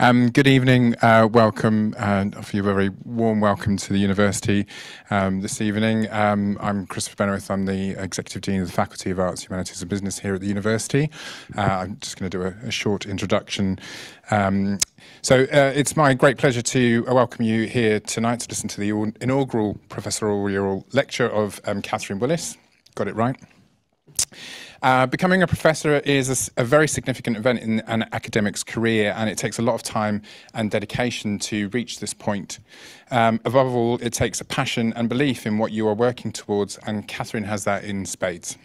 Um, good evening, uh, welcome, and offer you a very warm welcome to the university um, this evening. Um, I'm Christopher Bennewith, I'm the Executive Dean of the Faculty of Arts, Humanities and Business here at the university. Uh, I'm just going to do a, a, short introduction. Um, so uh, it's my great pleasure to uh, welcome you here tonight to listen to the inaugural professorial lecture of um, Katharine Willis. Got it right? Uh, becoming a professor is a, a, very significant event in an academic's career, and it takes a lot of time and dedication to reach this point. Um, above all, it takes a passion and belief in what you are working towards, and Katharine has that in spades.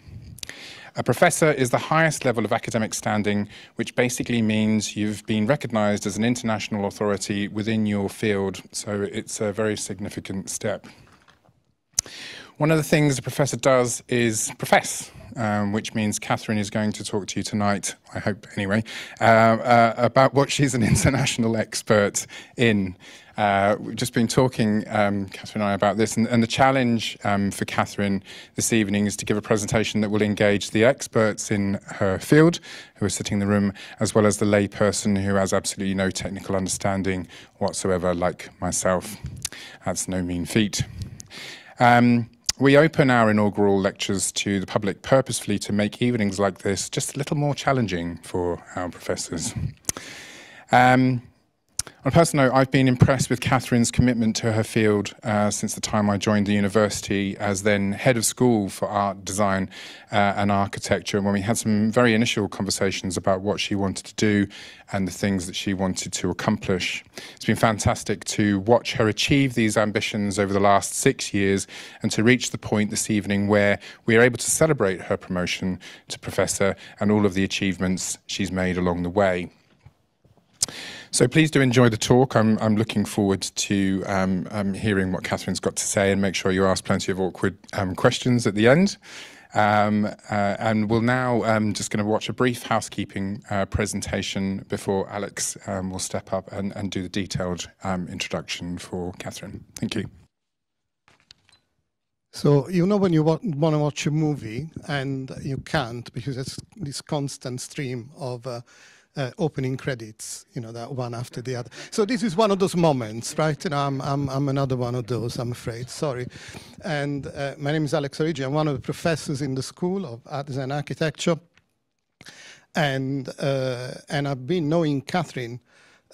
A professor is the highest level of academic standing, which basically means you've been recognised as an international authority within your field, so it's a very significant step. One of the things a professor does is profess, um, which means Katharine is going to talk to you tonight, I hope anyway, uh, uh, about what she's an international expert in. Uh, we've just been talking, um, Katharine and I, about this, and, and the challenge um, for Katharine this evening is to give a presentation that will engage the experts in her field who are sitting in the room, as well as the layperson who has absolutely no technical understanding whatsoever, like myself. That's no mean feat. Um, we open our inaugural lectures to the public purposefully to make evenings like this just a little more challenging for our professors. Um, on a personal note, I've been impressed with Katharine's commitment to her field uh, since the time I joined the university as then head of school for art, design uh, and architecture when we had some very initial conversations about what she wanted to do and the things that she wanted to accomplish. It's been fantastic to watch her achieve these ambitions over the last six years and to reach the point this evening where we are able to celebrate her promotion to professor and all of the achievements she's made along the way. So please do enjoy the talk. I'm, I'm looking forward to um, um, hearing what Katharine's got to say and make sure you ask plenty of awkward um, questions at the end. Um, uh, and we'll now um, just going to watch a brief housekeeping uh, presentation before Alex um, will step up and, and do the detailed introduction for Katharine. Thank you. So you know when you want to watch a movie and you can't because it's this constant stream of uh, uh, opening credits, you know, that one after the other. So this is one of those moments, right? You know, I'm, I'm, I'm another one of those, I'm afraid, sorry. And uh, my name is Alex Aurigi. I'm one of the professors in the School of Art Design Architecture. And, uh, and I've been knowing Katharine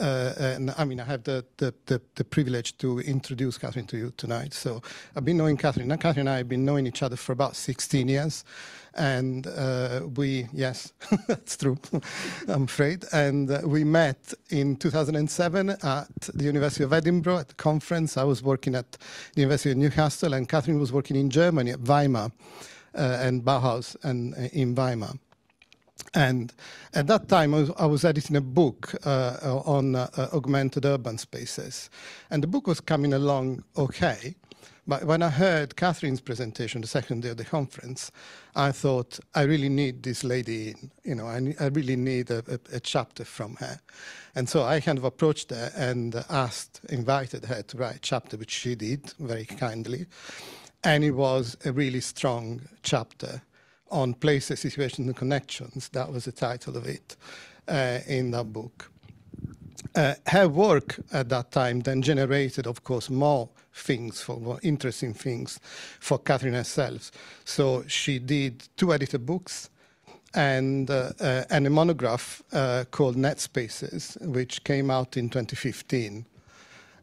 uh, and I mean, I have the, the, the, the, privilege to introduce Katharine to you tonight. So I've been knowing Katharine. Now, Katharine and I have been knowing each other for about 16 years. And uh, we, yes, that's true, I'm afraid. And uh, we met in 2007 at the University of Edinburgh at the conference. I was working at the University of Newcastle, and Katharine was working in Germany at Weimar uh, and Bauhaus and uh, in Weimar. And at that time, I was, I was editing a book uh, on uh, augmented urban spaces. And the book was coming along okay. But when I heard Katharine's presentation, the second day of the conference, I thought, I really need this lady in. You know, I, I really need a, a, a, chapter from her. And so I kind of approached her and asked, invited her to write a chapter, which she did very kindly. And it was a really strong chapter on places, situations, and connections. That was the title of it uh, in that book. Uh, her work at that time then generated, of course, more things, for more interesting things for Katharine herself. So she did two edited books and, uh, uh, and a monograph uh, called Netspaced, which came out in 2015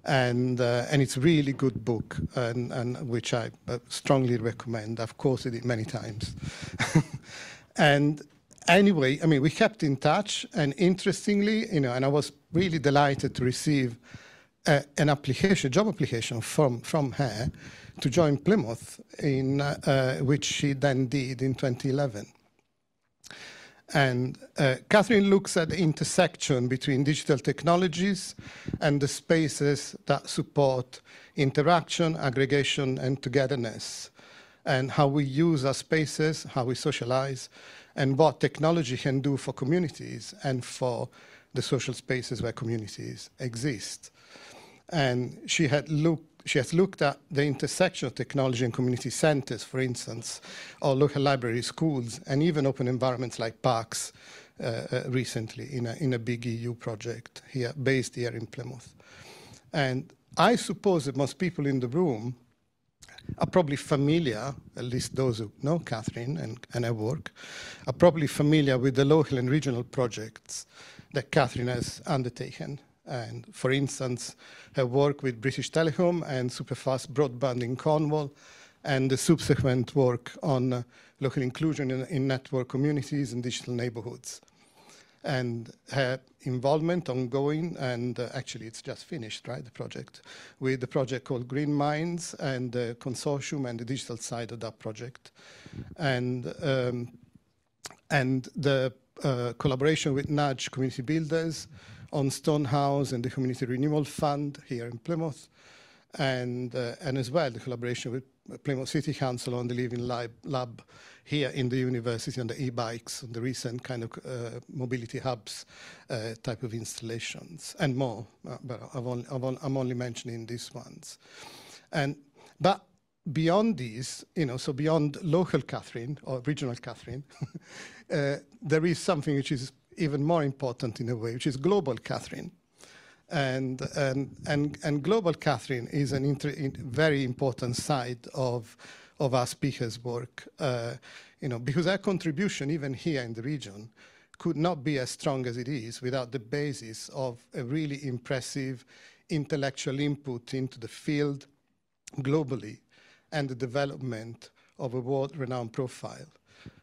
and uh, and it's a really good book, and, and which I uh, strongly recommend. I've quoted it many times. and anyway, I mean, we kept in touch, and interestingly, you know, and I was really delighted to receive uh, an application, job application from from her to join Plymouth, in uh, uh, which she then did in 2011. And uh, Katharine looks at the intersection between digital technologies and the spaces that support interaction, aggregation, and togetherness, and how we use our spaces, how we socialize, and what technology can do for communities and for the social spaces where communities exist. And she had looked she has looked at the intersection of technology and community centers, for instance, or local libraries, schools, and even open environments like parks uh, recently in a, in a big EU project here, based here in Plymouth. And I suppose that most people in the room are probably familiar, at least those who know Katharine and, and her work, are probably familiar with the local and regional projects that Katharine has undertaken. And for instance, her work with British Telecom and superfast broadband in Cornwall, and the subsequent work on uh, local inclusion in, in network communities and digital neighborhoods and her involvement ongoing, and uh, actually it's just finished, right, the project, with the project called Green Minds and the consortium and the digital side of that project. And, um, and the uh, collaboration with Nudge Community Builders on Stonehouse and the Community Renewal Fund here in Plymouth, and, uh, and as well the collaboration with Plymouth City Council on the Living Lab, lab here in the university on the e-bikes, on the recent kind of uh, mobility hubs uh, type of installations, and more. Uh, but only, I'm only mentioning these ones. And but beyond these, you know, so beyond local Katharine or regional Katharine, uh, there is something which is even more important in a way, which is global Katharine. And, and, and, and global Katharine is a very important side of of our speakers' work, uh, you know, because our contribution, even here in the region, could not be as strong as it is without the basis of a really impressive intellectual input into the field globally and the development of a world-renowned profile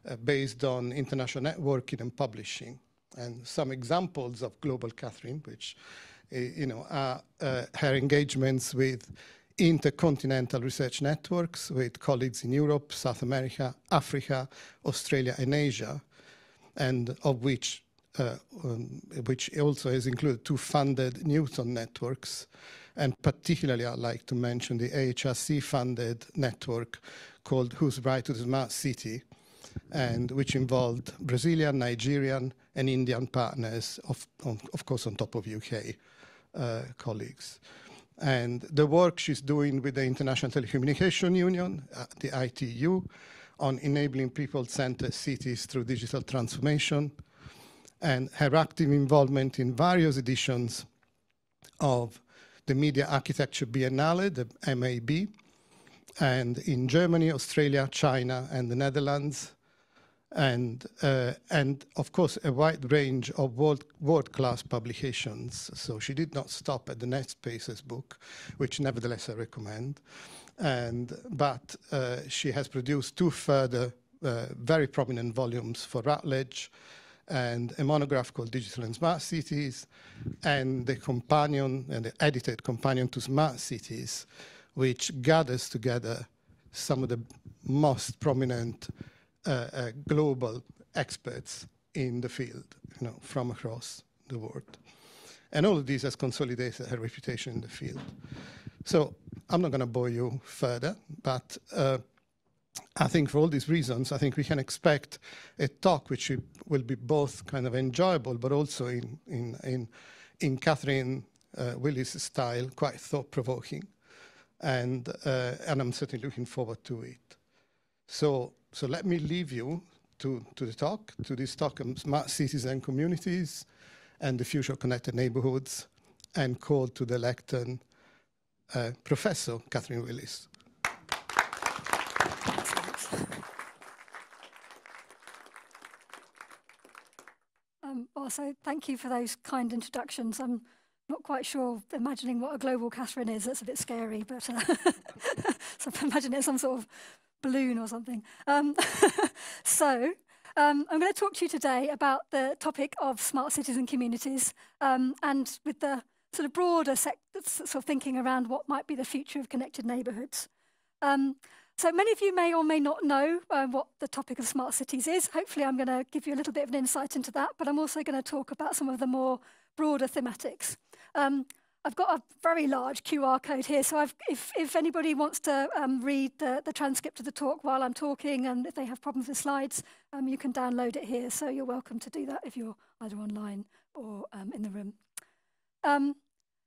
uh, based on international networking and publishing. And some examples of Global Katharine, which, uh, you know, are uh, her engagements with intercontinental research networks with colleagues in Europe, South America, Africa, Australia, and Asia, and of which uh, um, which also has included two funded Newton networks. And particularly, I'd like to mention the AHRC funded network called Whose Right to the Smart City, and which involved Brazilian, Nigerian, and Indian partners, of, of course, on top of UK uh, colleagues. And the work she's doing with the International Telecommunication Union, uh, the ITU, on enabling people-centered cities through digital transformation, and her active involvement in various editions of the Media Architecture Biennale, the MAB, and in Germany, Australia, China, and the Netherlands, and, uh, and of course, a wide range of world, world-class publications. So she did not stop at the Netspaced book, which nevertheless I recommend. And, but uh, she has produced two further uh, very prominent volumes for Routledge, and a monograph called Digital and Smart Cities, and the companion, and the edited companion to Smart Cities, which gathers together some of the most prominent global experts in the field, you know, from across the world. And all of this has consolidated her reputation in the field. So I'm not going to bore you further, but uh, I think for all these reasons, I think we can expect a talk which will be both kind of enjoyable, but also in, in, in, in Katharine uh, Willis' style, quite thought-provoking. And, uh, and I'm certainly looking forward to it. So so let me leave you to, to the talk, to this talk on smart cities and communities and the future connected neighborhoods and call to the lectern uh, Professor Katharine Willis. Um, also, thank you for those kind introductions. I'm not quite sure, imagining what a global Katharine is, that's a bit scary, but uh, so imagine it's some sort of balloon or something. Um, so um, I'm going to talk to you today about the topic of smart cities and communities um, and with the sort of broader sort of thinking around what might be the future of connected neighbourhoods. Um, so many of you may or may not know uh, what the topic of smart cities is. Hopefully I'm going to give you a little bit of an insight into that, but I'm also going to talk about some of the more broader thematics. I've got a very large QR code here, so I've, if, if anybody wants to um, read the, the transcript of the talk while I'm talking, and if they have problems with slides, um, you can download it here. So you're welcome to do that if you're either online or um, in the room. Um,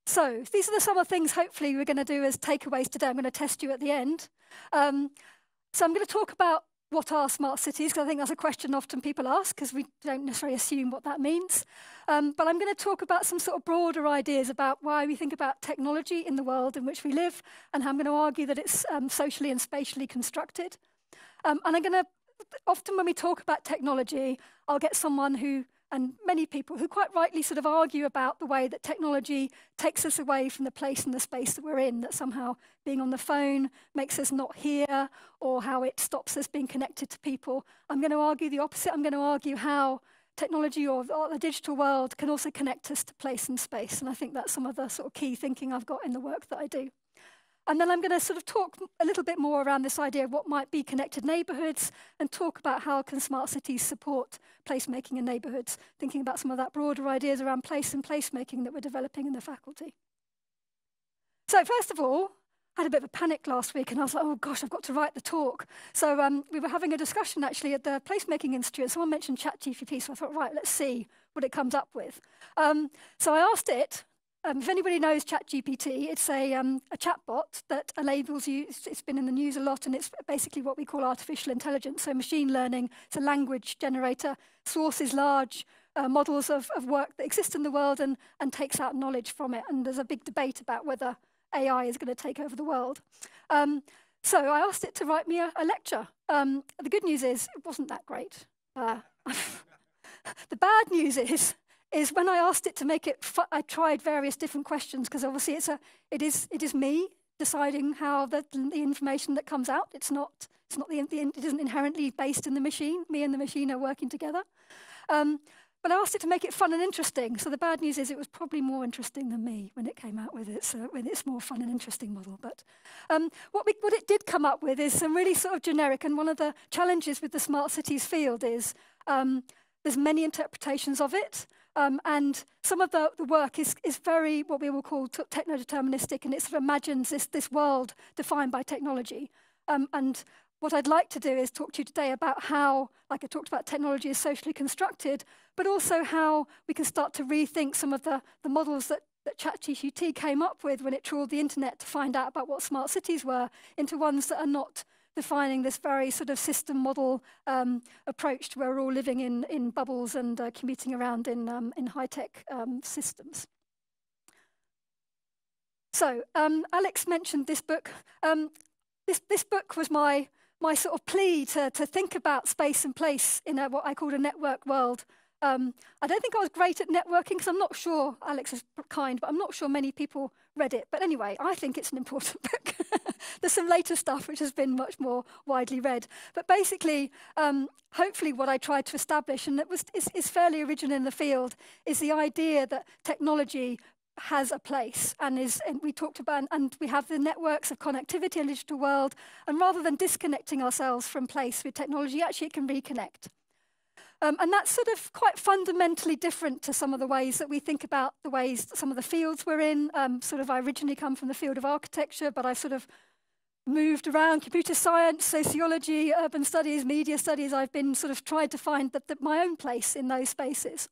so these are the some of things hopefully we're going to do as takeaways today. I'm going to test you at the end. Um, so I'm going to talk about what are smart cities? Because I think that's a question often people ask because we don't necessarily assume what that means. Um, but I'm going to talk about some sort of broader ideas about why we think about technology in the world in which we live and how I'm going to argue that it's um, socially and spatially constructed. Um, and I'm going to, often when we talk about technology, I'll get someone who and many people who quite rightly sort of argue about the way that technology takes us away from the place and the space that we're in, that somehow being on the phone makes us not here, or how it stops us being connected to people. I'm going to argue the opposite. I'm going to argue how technology or, the digital world can also connect us to place and space. And I think that's some of the sort of key thinking I've got in the work that I do. And then I'm going to sort of talk a little bit more around this idea of what might be connected neighbourhoods and talk about how can smart cities support placemaking in neighbourhoods, thinking about some of that broader ideas around place and placemaking that we're developing in the faculty. So first of all, I had a bit of a panic last week and I was like, oh gosh, I've got to write the talk. So um, we were having a discussion actually at the Placemaking Institute and someone mentioned ChatGPT. So I thought, right, let's see what it comes up with. Um, so I asked it, um, if anybody knows ChatGPT, it's a, um, a chatbot that enables you, it's, it's been in the news a lot, and it's basically what we call artificial intelligence, so machine learning. It's a language generator, sources large uh, models of, of work that exist in the world and, and takes out knowledge from it. And there's a big debate about whether AI is going to take over the world. Um, so I asked it to write me a, a lecture. Um, the good news is it wasn't that great. Uh, the bad news is is when I asked it to make it, I tried various different questions because obviously it's a, it is, it is me deciding how the, the information that comes out. It's not, it's not the, the, it isn't inherently based in the machine. Me and the machine are working together. Um, but I asked it to make it fun and interesting. So the bad news is it was probably more interesting than me when it came out with its, uh, with its more fun and interesting model. But um, what, we, what it did come up with is some really sort of generic, and one of the challenges with the smart cities field is um, there's many interpretations of it. Um, and some of the, the work is, is very what we will call techno-deterministic, and it sort of imagines this, this world defined by technology. Um, and what I'd like to do is talk to you today about how, like I talked about, technology is socially constructed, but also how we can start to rethink some of the, the models that, that ChatGPT came up with when it trawled the internet to find out about what smart cities were into ones that are not defining this very sort of system model um, approach to where we're all living in, in bubbles and uh, commuting around in, um, in high-tech um, systems. So um, Alex mentioned this book. Um, this, this book was my, my sort of plea to, to think about space and place in a, what I called a network world. Um, I don't think I was great at networking because I'm not sure, Alex is kind, but I'm not sure many people read it. But anyway, I think it's an important book. There's some later stuff which has been much more widely read. But basically, um, hopefully, what I tried to establish, and it was is, is fairly original in the field, is the idea that technology has a place and is and we talked about and we have the networks of connectivity in the digital world and rather than disconnecting ourselves from place with technology actually it can reconnect um, and that's sort of quite fundamentally different to some of the ways that we think about the ways some of the fields we're in. Um, sort of, I originally come from the field of architecture, but I sort of moved around computer science, sociology, urban studies, media studies. I've been sort of tried to find the, the, my own place in those spaces.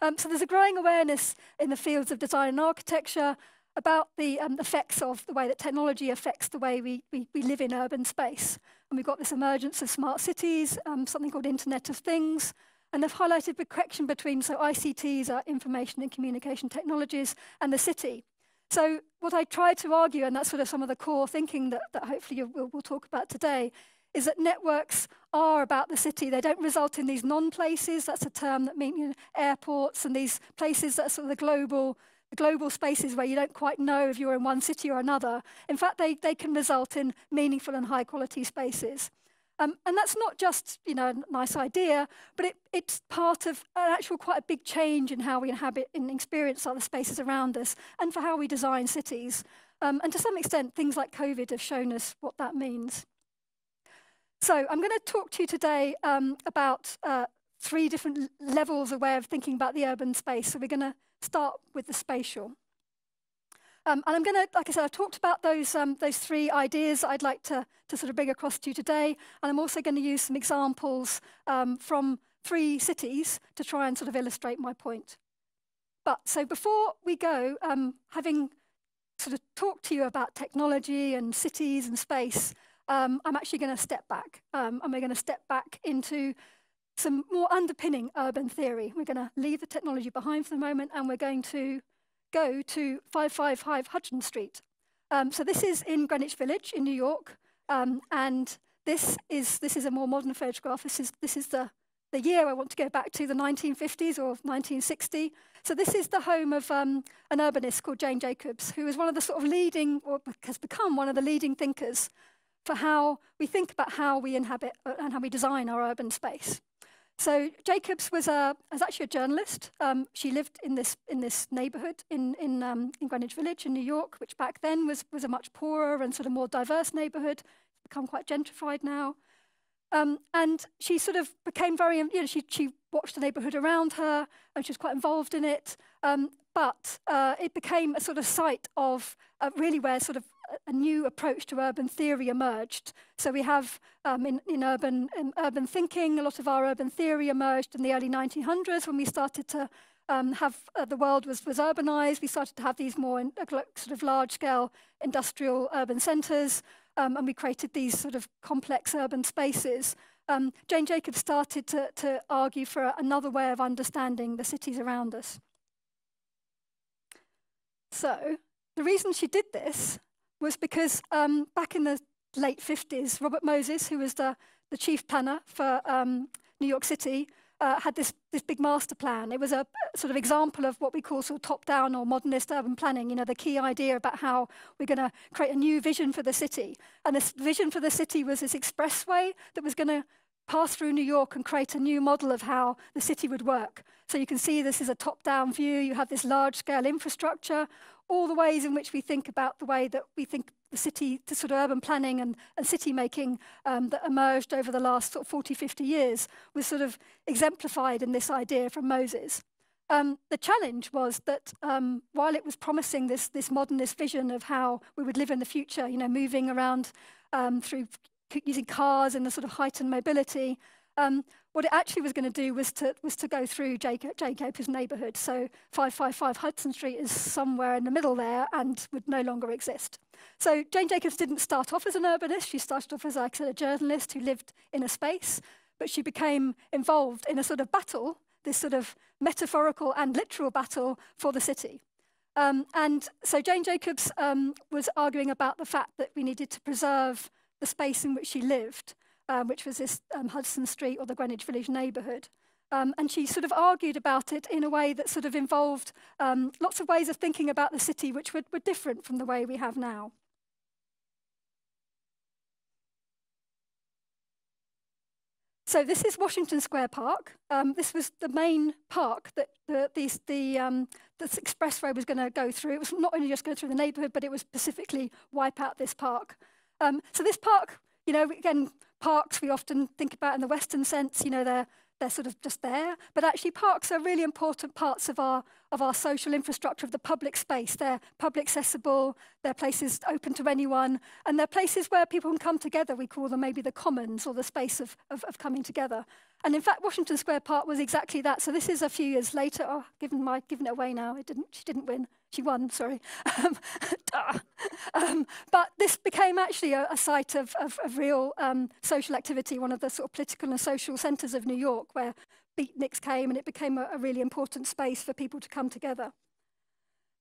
Um, so there's a growing awareness in the fields of design and architecture about the um, effects of the way that technology affects the way we, we, we, live in urban space. And we've got this emergence of smart cities, um, something called Internet of Things, and they've highlighted the connection between, so ICTs are information and communication technologies, and the city. So what I try to argue, and that's sort of some of the core thinking that, that hopefully we'll, we'll talk about today, is that networks are about the city. They don't result in these non-places. That's a term that means you know, airports and these places that are sort of the global global spaces where you don't quite know if you're in one city or another. In fact, they, they can result in meaningful and high quality spaces. Um, and that's not just you know, a nice idea, but it, it's part of an actual quite a big change in how we inhabit and experience other spaces around us and for how we design cities. Um, and to some extent, things like COVID have shown us what that means. So I'm going to talk to you today um, about uh, three different levels of way of thinking about the urban space. So we're going to start with the spatial. Um, and I'm going to, like I said, I've talked about those, um, those three ideas I'd like to, to sort of bring across to you today. And I'm also going to use some examples um, from three cities to try and sort of illustrate my point. But so before we go, um, having sort of talked to you about technology and cities and space, um, I'm actually going to step back. Um, and we're going to step back into some more underpinning urban theory. We're going to leave the technology behind for the moment and we're going to go to 555 Hudson Street. Um, so this is in Greenwich Village in New York. Um, and this is, this is a more modern photograph. This is, this is the, the year I want to go back to, the 1950s or 1960. So this is the home of um, an urbanist called Jane Jacobs, who is one of the sort of leading, or has become one of the leading thinkers for how we think about how we inhabit uh, and how we design our urban space. So Jacobs was, a, was actually a journalist. Um, she lived in this, in this neighborhood in, in, um, in Greenwich Village in New York, which back then was, was a much poorer and sort of more diverse neighborhood. It's become quite gentrified now. Um, and she sort of became very, you know, she, she watched the neighborhood around her and she was quite involved in it. Um, but uh, it became a sort of site of uh, really where sort of a new approach to urban theory emerged. So we have um, in, in, urban, in urban thinking, a lot of our urban theory emerged in the early 1900s when we started to um, have uh, the world was, was urbanized. We started to have these more in, uh, sort of large scale industrial urban centers, um, and we created these sort of complex urban spaces. Um, Jane Jacobs started to, to argue for another way of understanding the cities around us. So the reason she did this was because um, back in the late 50s, Robert Moses, who was the, the chief planner for um, New York City, uh, had this, this big master plan. It was a sort of example of what we call sort of top-down or modernist urban planning, you know, the key idea about how we're going to create a new vision for the city. And this vision for the city was this expressway that was going to pass through New York and create a new model of how the city would work. So you can see this is a top-down view. You have this large-scale infrastructure all the ways in which we think about the way that we think the city, the sort of urban planning and, and city making um, that emerged over the last sort of 40, 50 years was sort of exemplified in this idea from Moses. Um, the challenge was that um, while it was promising this, this modernist vision of how we would live in the future, you know, moving around um, through using cars and the sort of heightened mobility, um, what it actually was going to do was to, was to go through Jacob, Jacob's neighbourhood. So 555 Hudson Street is somewhere in the middle there and would no longer exist. So Jane Jacobs didn't start off as an urbanist. She started off as like a journalist who lived in a space, but she became involved in a sort of battle, this sort of metaphorical and literal battle for the city. Um, and so Jane Jacobs um, was arguing about the fact that we needed to preserve the space in which she lived um, which was this um, Hudson Street or the Greenwich Village neighbourhood. Um, and she sort of argued about it in a way that sort of involved um, lots of ways of thinking about the city which were, were different from the way we have now. So this is Washington Square Park. Um, this was the main park that the, the, the um, this expressway was going to go through. It was not only just go through the neighbourhood, but it was specifically wipe out this park. Um, so this park, you know, again, parks we often think about in the Western sense, you know, they're, they're sort of just there. But actually, parks are really important parts of our, of our social infrastructure, of the public space. They're public accessible, they're places open to anyone, and they're places where people can come together. We call them maybe the commons or the space of, of, of coming together. And in fact, Washington Square Park was exactly that. So this is a few years later. Oh, given my given it away now. It didn't. She didn't win. She won. Sorry. Um, um, but this became actually a, a site of, of, of real um, social activity, one of the sort of political and social centres of New York, where beatniks came, and it became a, a really important space for people to come together.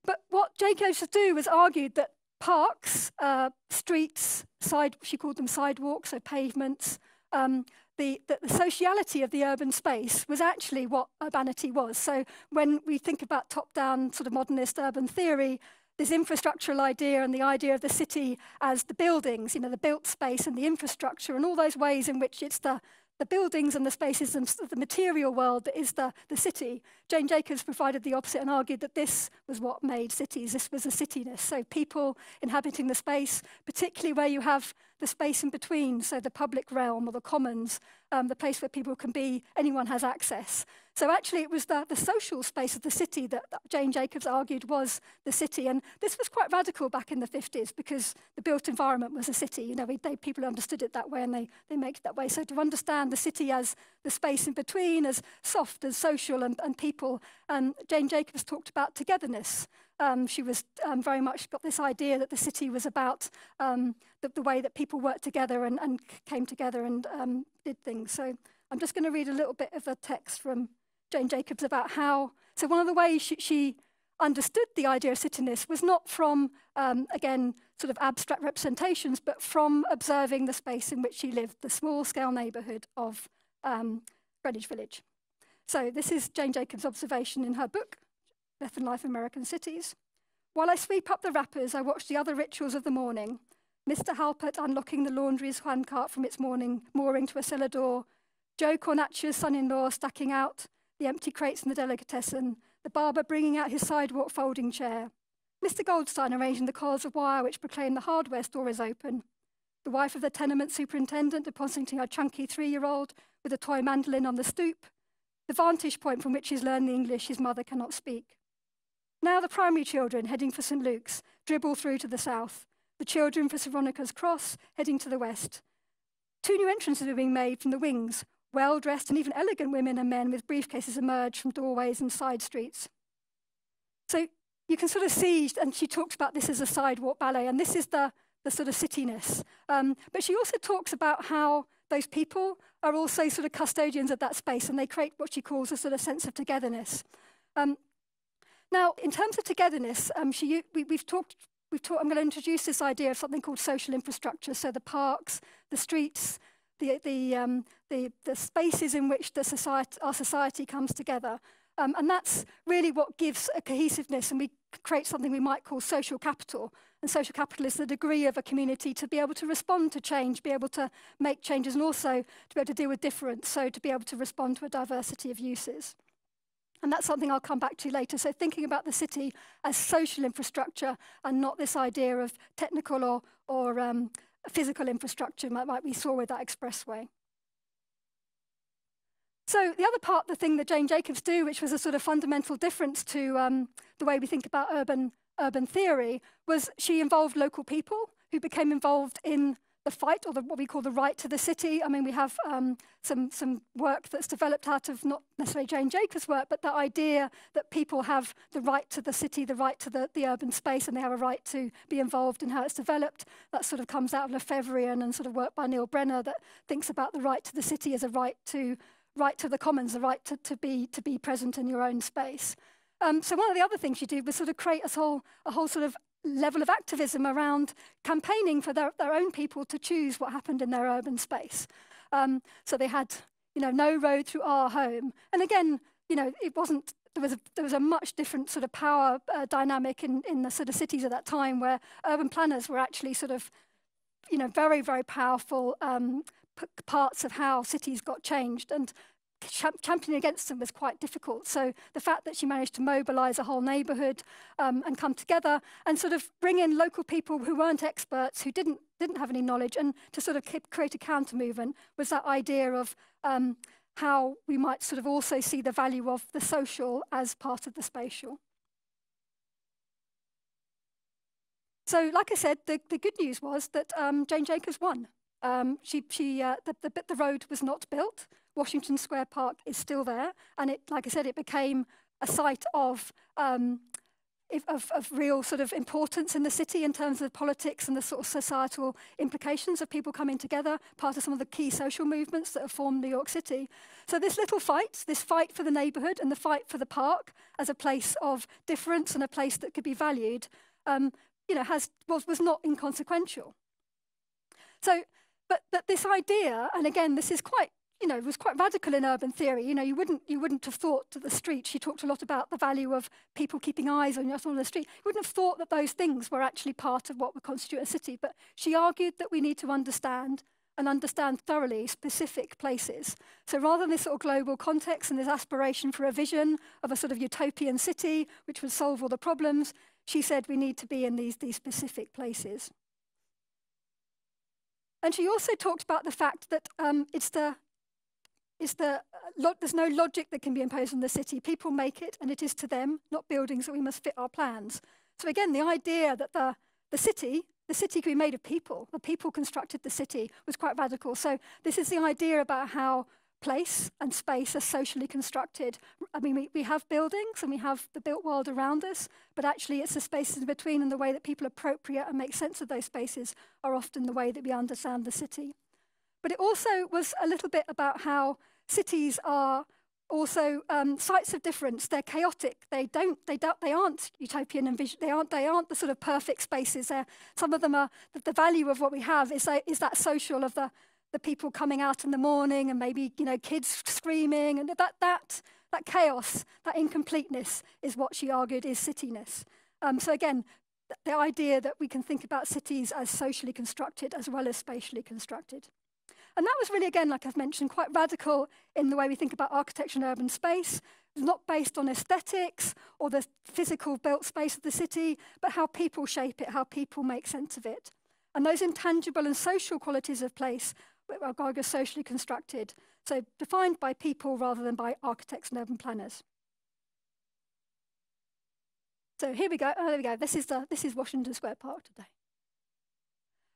But what to do was argued that parks, uh, streets, side, she called them sidewalks, so pavements, um, the, the, the, sociality of the urban space was actually what urbanity was. So when we think about top-down sort of modernist urban theory, this infrastructural idea and the idea of the city as the buildings, you know, the built space and the infrastructure and all those ways in which it's the, the buildings and the spaces and the material world that is the, the city. Jane Jacobs provided the opposite and argued that this was what made cities. This was a cityness. So people inhabiting the space, particularly where you have the space in between, so the public realm or the commons, um, the place where people can be, anyone has access. So actually, it was the, the social space of the city that, that Jane Jacobs argued was the city. And this was quite radical back in the 50s because the built environment was a city. You know, they, people understood it that way and they, they make it that way. So to understand the city as the space in between, as soft, as social and, and people, um, Jane Jacobs talked about togetherness. Um, she was um, very much got this idea that the city was about um, the, the, way that people worked together and, and came together and um, did things. So I'm just going to read a little bit of a text from Jane Jacobs about how. So one of the ways she, she understood the idea of cityness was not from, um, again, sort of abstract representations, but from observing the space in which she lived, the small scale neighbourhood of um, Greenwich Village. So this is Jane Jacobs' observation in her book, Death and Life American Cities. While I sweep up the wrappers, I watch the other rituals of the morning. Mr. Halpert unlocking the laundry's handcart from its morning, mooring to a cellar door, Joe Cornacchia's son-in-law stacking out the empty crates in the delicatessen, the barber bringing out his sidewalk folding chair, Mr. Goldstein arranging the coils of wire which proclaim the hardware store is open, the wife of the tenement superintendent depositing her chunky three-year-old with a toy mandolin on the stoop, the vantage point from which he's learned the English his mother cannot speak. Now the primary children heading for St Luke's dribble through to the south, the children for St Veronica's Cross heading to the west. Two new entrances are being made from the wings, well dressed and even elegant women and men with briefcases emerge from doorways and side streets. So you can sort of see, and she talks about this as a sidewalk ballet, and this is the, the sort of cityness. Um, but she also talks about how those people are also sort of custodians of that space, and they create what she calls a sort of sense of togetherness. Um, now, in terms of togetherness, um, she, we, have talked, we've I'm going to introduce this idea of something called social infrastructure. So the parks, the streets, the, the, um, the, the spaces in which the society, our society comes together. Um, and that's really what gives a cohesiveness, and we create something we might call social capital. And social capital is the degree of a community to be able to respond to change, be able to make changes, and also to be able to deal with difference, so to be able to respond to a diversity of uses. And that's something I'll come back to later. So thinking about the city as social infrastructure and not this idea of technical or, or um, physical infrastructure like, we saw with that expressway. So the other part, the thing that Jane Jacobs do, which was a sort of fundamental difference to um, the way we think about urban, urban theory, was she involved local people who became involved in the fight, or the, what we call the right to the city. I mean, we have um, some, some work that's developed out of not necessarily Jane Jacobs' work, but the idea that people have the right to the city, the right to the, the urban space, and they have a right to be involved in how it's developed. That sort of comes out of Lefebvrean and sort of work by Neil Brenner that thinks about the right to the city as a right to right to the commons, the right to, to, be, to be present in your own space. Um, so one of the other things you do was sort of create a whole, a whole sort of level of activism around campaigning for their, their own people to choose what happened in their urban space. Um, so they had, you know, no road through our home. And again, you know, it wasn't, there was a, there was a much different sort of power uh, dynamic in, in the sort of cities at that time where urban planners were actually sort of, you know, very, very powerful um, parts of how cities got changed. And championing against them was quite difficult. So the fact that she managed to mobilise a whole neighbourhood um, and come together and sort of bring in local people who weren't experts, who didn't didn't have any knowledge, and to sort of create a counter movement was that idea of um, how we might sort of also see the value of the social as part of the spatial. So, like I said, the, the good news was that um, Jane Jacobs won. Um, she, she, uh, the, the, the road was not built. Washington Square Park is still there, and it, like I said, it became a site of, um, of, of real sort of importance in the city in terms of politics and the sort of societal implications of people coming together, part of some of the key social movements that have formed New York City. So this little fight, this fight for the neighborhood and the fight for the park as a place of difference and a place that could be valued, um, you know, has, was, was not inconsequential. So, but, but this idea, and again, this is quite you know, it was quite radical in urban theory. You know, you wouldn't, you wouldn't have thought that the street, she talked a lot about the value of people keeping eyes on us on the street. You wouldn't have thought that those things were actually part of what would constitute a city. But she argued that we need to understand and understand thoroughly specific places. So rather than this sort of global context and this aspiration for a vision of a sort of utopian city which would solve all the problems, she said we need to be in these, these specific places. And she also talked about the fact that um, it's the is uh, there's no logic that can be imposed on the city. People make it, and it is to them, not buildings, that we must fit our plans. So again, the idea that the, the city, the city could be made of people, the people constructed the city, was quite radical. So this is the idea about how place and space are socially constructed. I mean, we, we have buildings and we have the built world around us, but actually it's the spaces in between and the way that people appropriate and make sense of those spaces are often the way that we understand the city. But it also was a little bit about how cities are also um, sites of difference. They're chaotic. They don't. They don't. They aren't utopian and vision. They aren't. They aren't the sort of perfect spaces. They're, some of them are. The, the value of what we have is that, social of the the people coming out in the morning and maybe you know kids screaming and that that that chaos, that incompleteness is what she argued is cityness. Um, so again, th the idea that we can think about cities as socially constructed as well as spatially constructed. And that was really, again, like I've mentioned, quite radical in the way we think about architecture and urban space. It's not based on aesthetics or the physical built space of the city, but how people shape it, how people make sense of it. And those intangible and social qualities of place are socially constructed, so defined by people rather than by architects and urban planners. So here we go. Oh, there we go. This is, the, this is Washington Square Park today.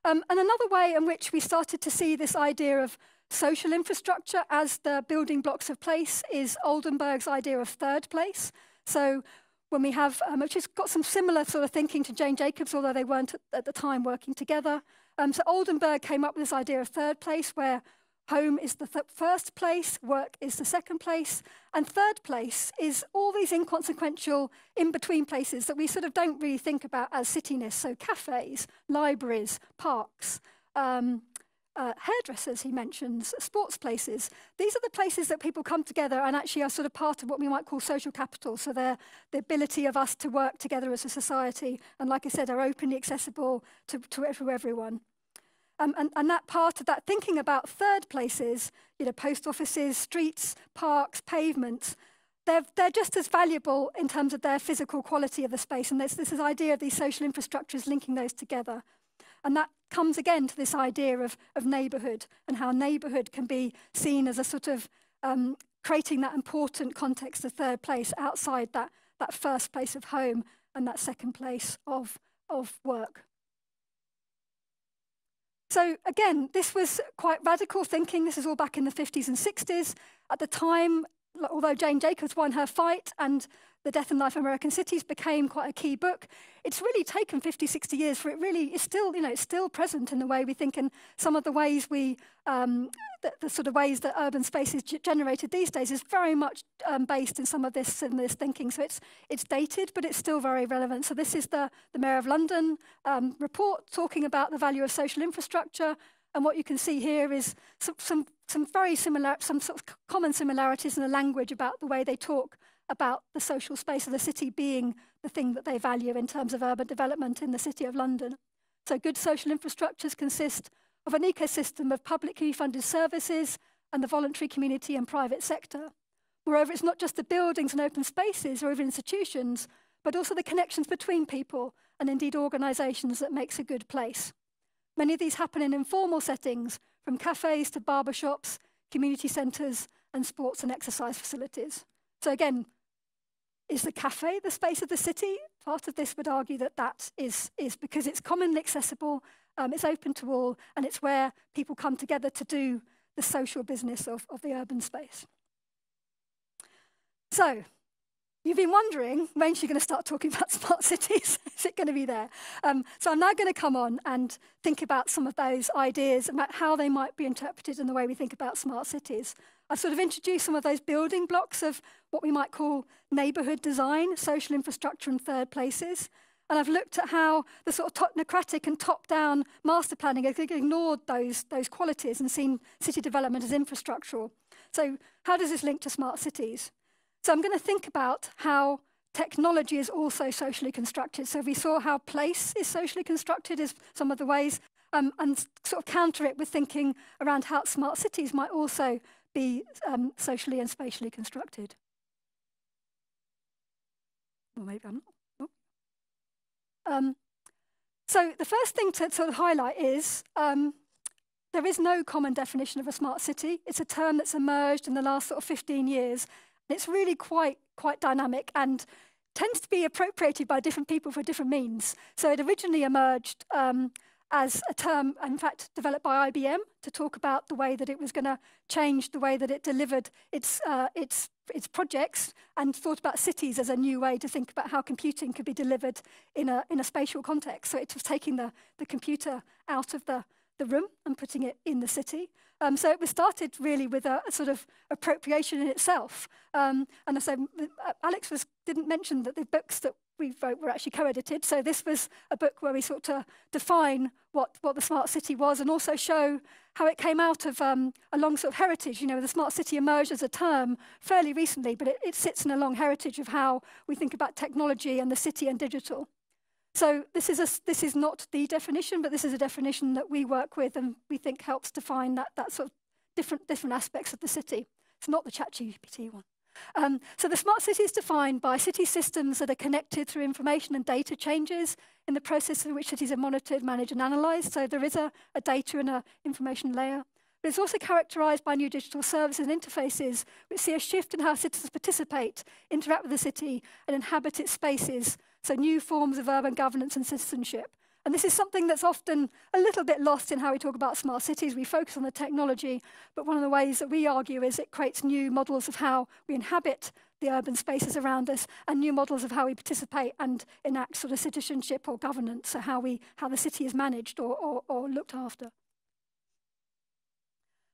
Um, and another way in which we started to see this idea of social infrastructure as the building blocks of place is Oldenburg's idea of third place. So when we have, um, which has got some similar sort of thinking to Jane Jacobs, although they weren't at the time working together. Um, so Oldenburg came up with this idea of third place, where home is the th first place, work is the second place, and third place is all these inconsequential in-between places that we sort of don't really think about as cityness. So cafes, libraries, parks, um, uh, hairdressers, he mentions, sports places. These are the places that people come together and actually are sort of part of what we might call social capital. So they're the ability of us to work together as a society. And like I said, are openly accessible to, to everyone. Um, and, and that part of that thinking about third places, you know, post offices, streets, parks, pavements, they're, they're just as valuable in terms of their physical quality of the space. And there's this idea of these social infrastructures linking those together. And that comes again to this idea of, of neighbourhood and how neighbourhood can be seen as a sort of um, creating that important context of third place outside that, that first place of home and that second place of, of work. So again, this was quite radical thinking. This is all back in the 50s and 60s. At the time, although Jane Jacobs won her fight and the Death and Life of American Cities became quite a key book. It's really taken 50, 60 years for it really is still, you know, it's still present in the way we think and some of the ways we, um, the, the, sort of ways that urban space is generated these days is very much um, based in some of this in this thinking. So it's it's dated, but it's still very relevant. So this is the the Mayor of London um, report talking about the value of social infrastructure. And what you can see here is some, some, some very similar, some sort of common similarities in the language about the way they talk about the social space of the city being the thing that they value in terms of urban development in the City of London. So good social infrastructures consist of an ecosystem of publicly funded services and the voluntary community and private sector. Moreover, it's not just the buildings and open spaces or even institutions, but also the connections between people and indeed organisations that makes a good place. Many of these happen in informal settings, from cafes to barbershops, community centres and sports and exercise facilities. So again, is the cafe the space of the city? Part of this would argue that that is, is because it's commonly accessible, um, it's open to all, and it's where people come together to do the social business of, of the urban space. So, You've been wondering, when's she going to start talking about smart cities? Is it going to be there? Um, so I'm now going to come on and think about some of those ideas about how they might be interpreted in the way we think about smart cities. I've sort of introduced some of those building blocks of what we might call neighbourhood design, social infrastructure and third places. And I've looked at how the sort of technocratic and top-down master planning has ignored those, those qualities and seen city development as infrastructural. So how does this link to smart cities? So I'm going to think about how technology is also socially constructed. So we saw how place is socially constructed is some of the ways, um, and sort of counter it with thinking around how smart cities might also be um, socially and spatially constructed. Well, maybe I'm not. Um, so the first thing to sort of highlight is um, there is no common definition of a smart city. It's a term that's emerged in the last sort of 15 years it's really quite, quite dynamic and tends to be appropriated by different people for different means. So it originally emerged um, as a term, in fact, developed by IBM to talk about the way that it was going to change the way that it delivered its, uh, its, its projects and thought about cities as a new way to think about how computing could be delivered in a, in a spatial context. So it was taking the, the computer out of the, the room and putting it in the city. Um, so it was started really with a, a sort of appropriation in itself. Um, and I said, uh, Alex was, didn't mention that the books that we wrote were actually co-edited. So this was a book where we sought to define what, what the smart city was and also show how it came out of um, a long sort of heritage. You know, the smart city emerged as a term fairly recently, but it, it sits in a long heritage of how we think about technology and the city and digital. So this is, a, this is not the definition, but this is a definition that we work with and we think helps define that, that sort of different, different aspects of the city. It's not the ChatGPT one. Um, so the smart city is defined by city systems that are connected through information and data changes in the process in which cities are monitored, managed and analysed. So there is a, a data and an information layer. But it's also characterised by new digital services and interfaces which see a shift in how citizens participate, interact with the city and inhabit its spaces so new forms of urban governance and citizenship. And this is something that's often a little bit lost in how we talk about smart cities. We focus on the technology, but one of the ways that we argue is it creates new models of how we inhabit the urban spaces around us and new models of how we participate and enact sort of citizenship or governance, so how, we, how the city is managed or, or, or looked after.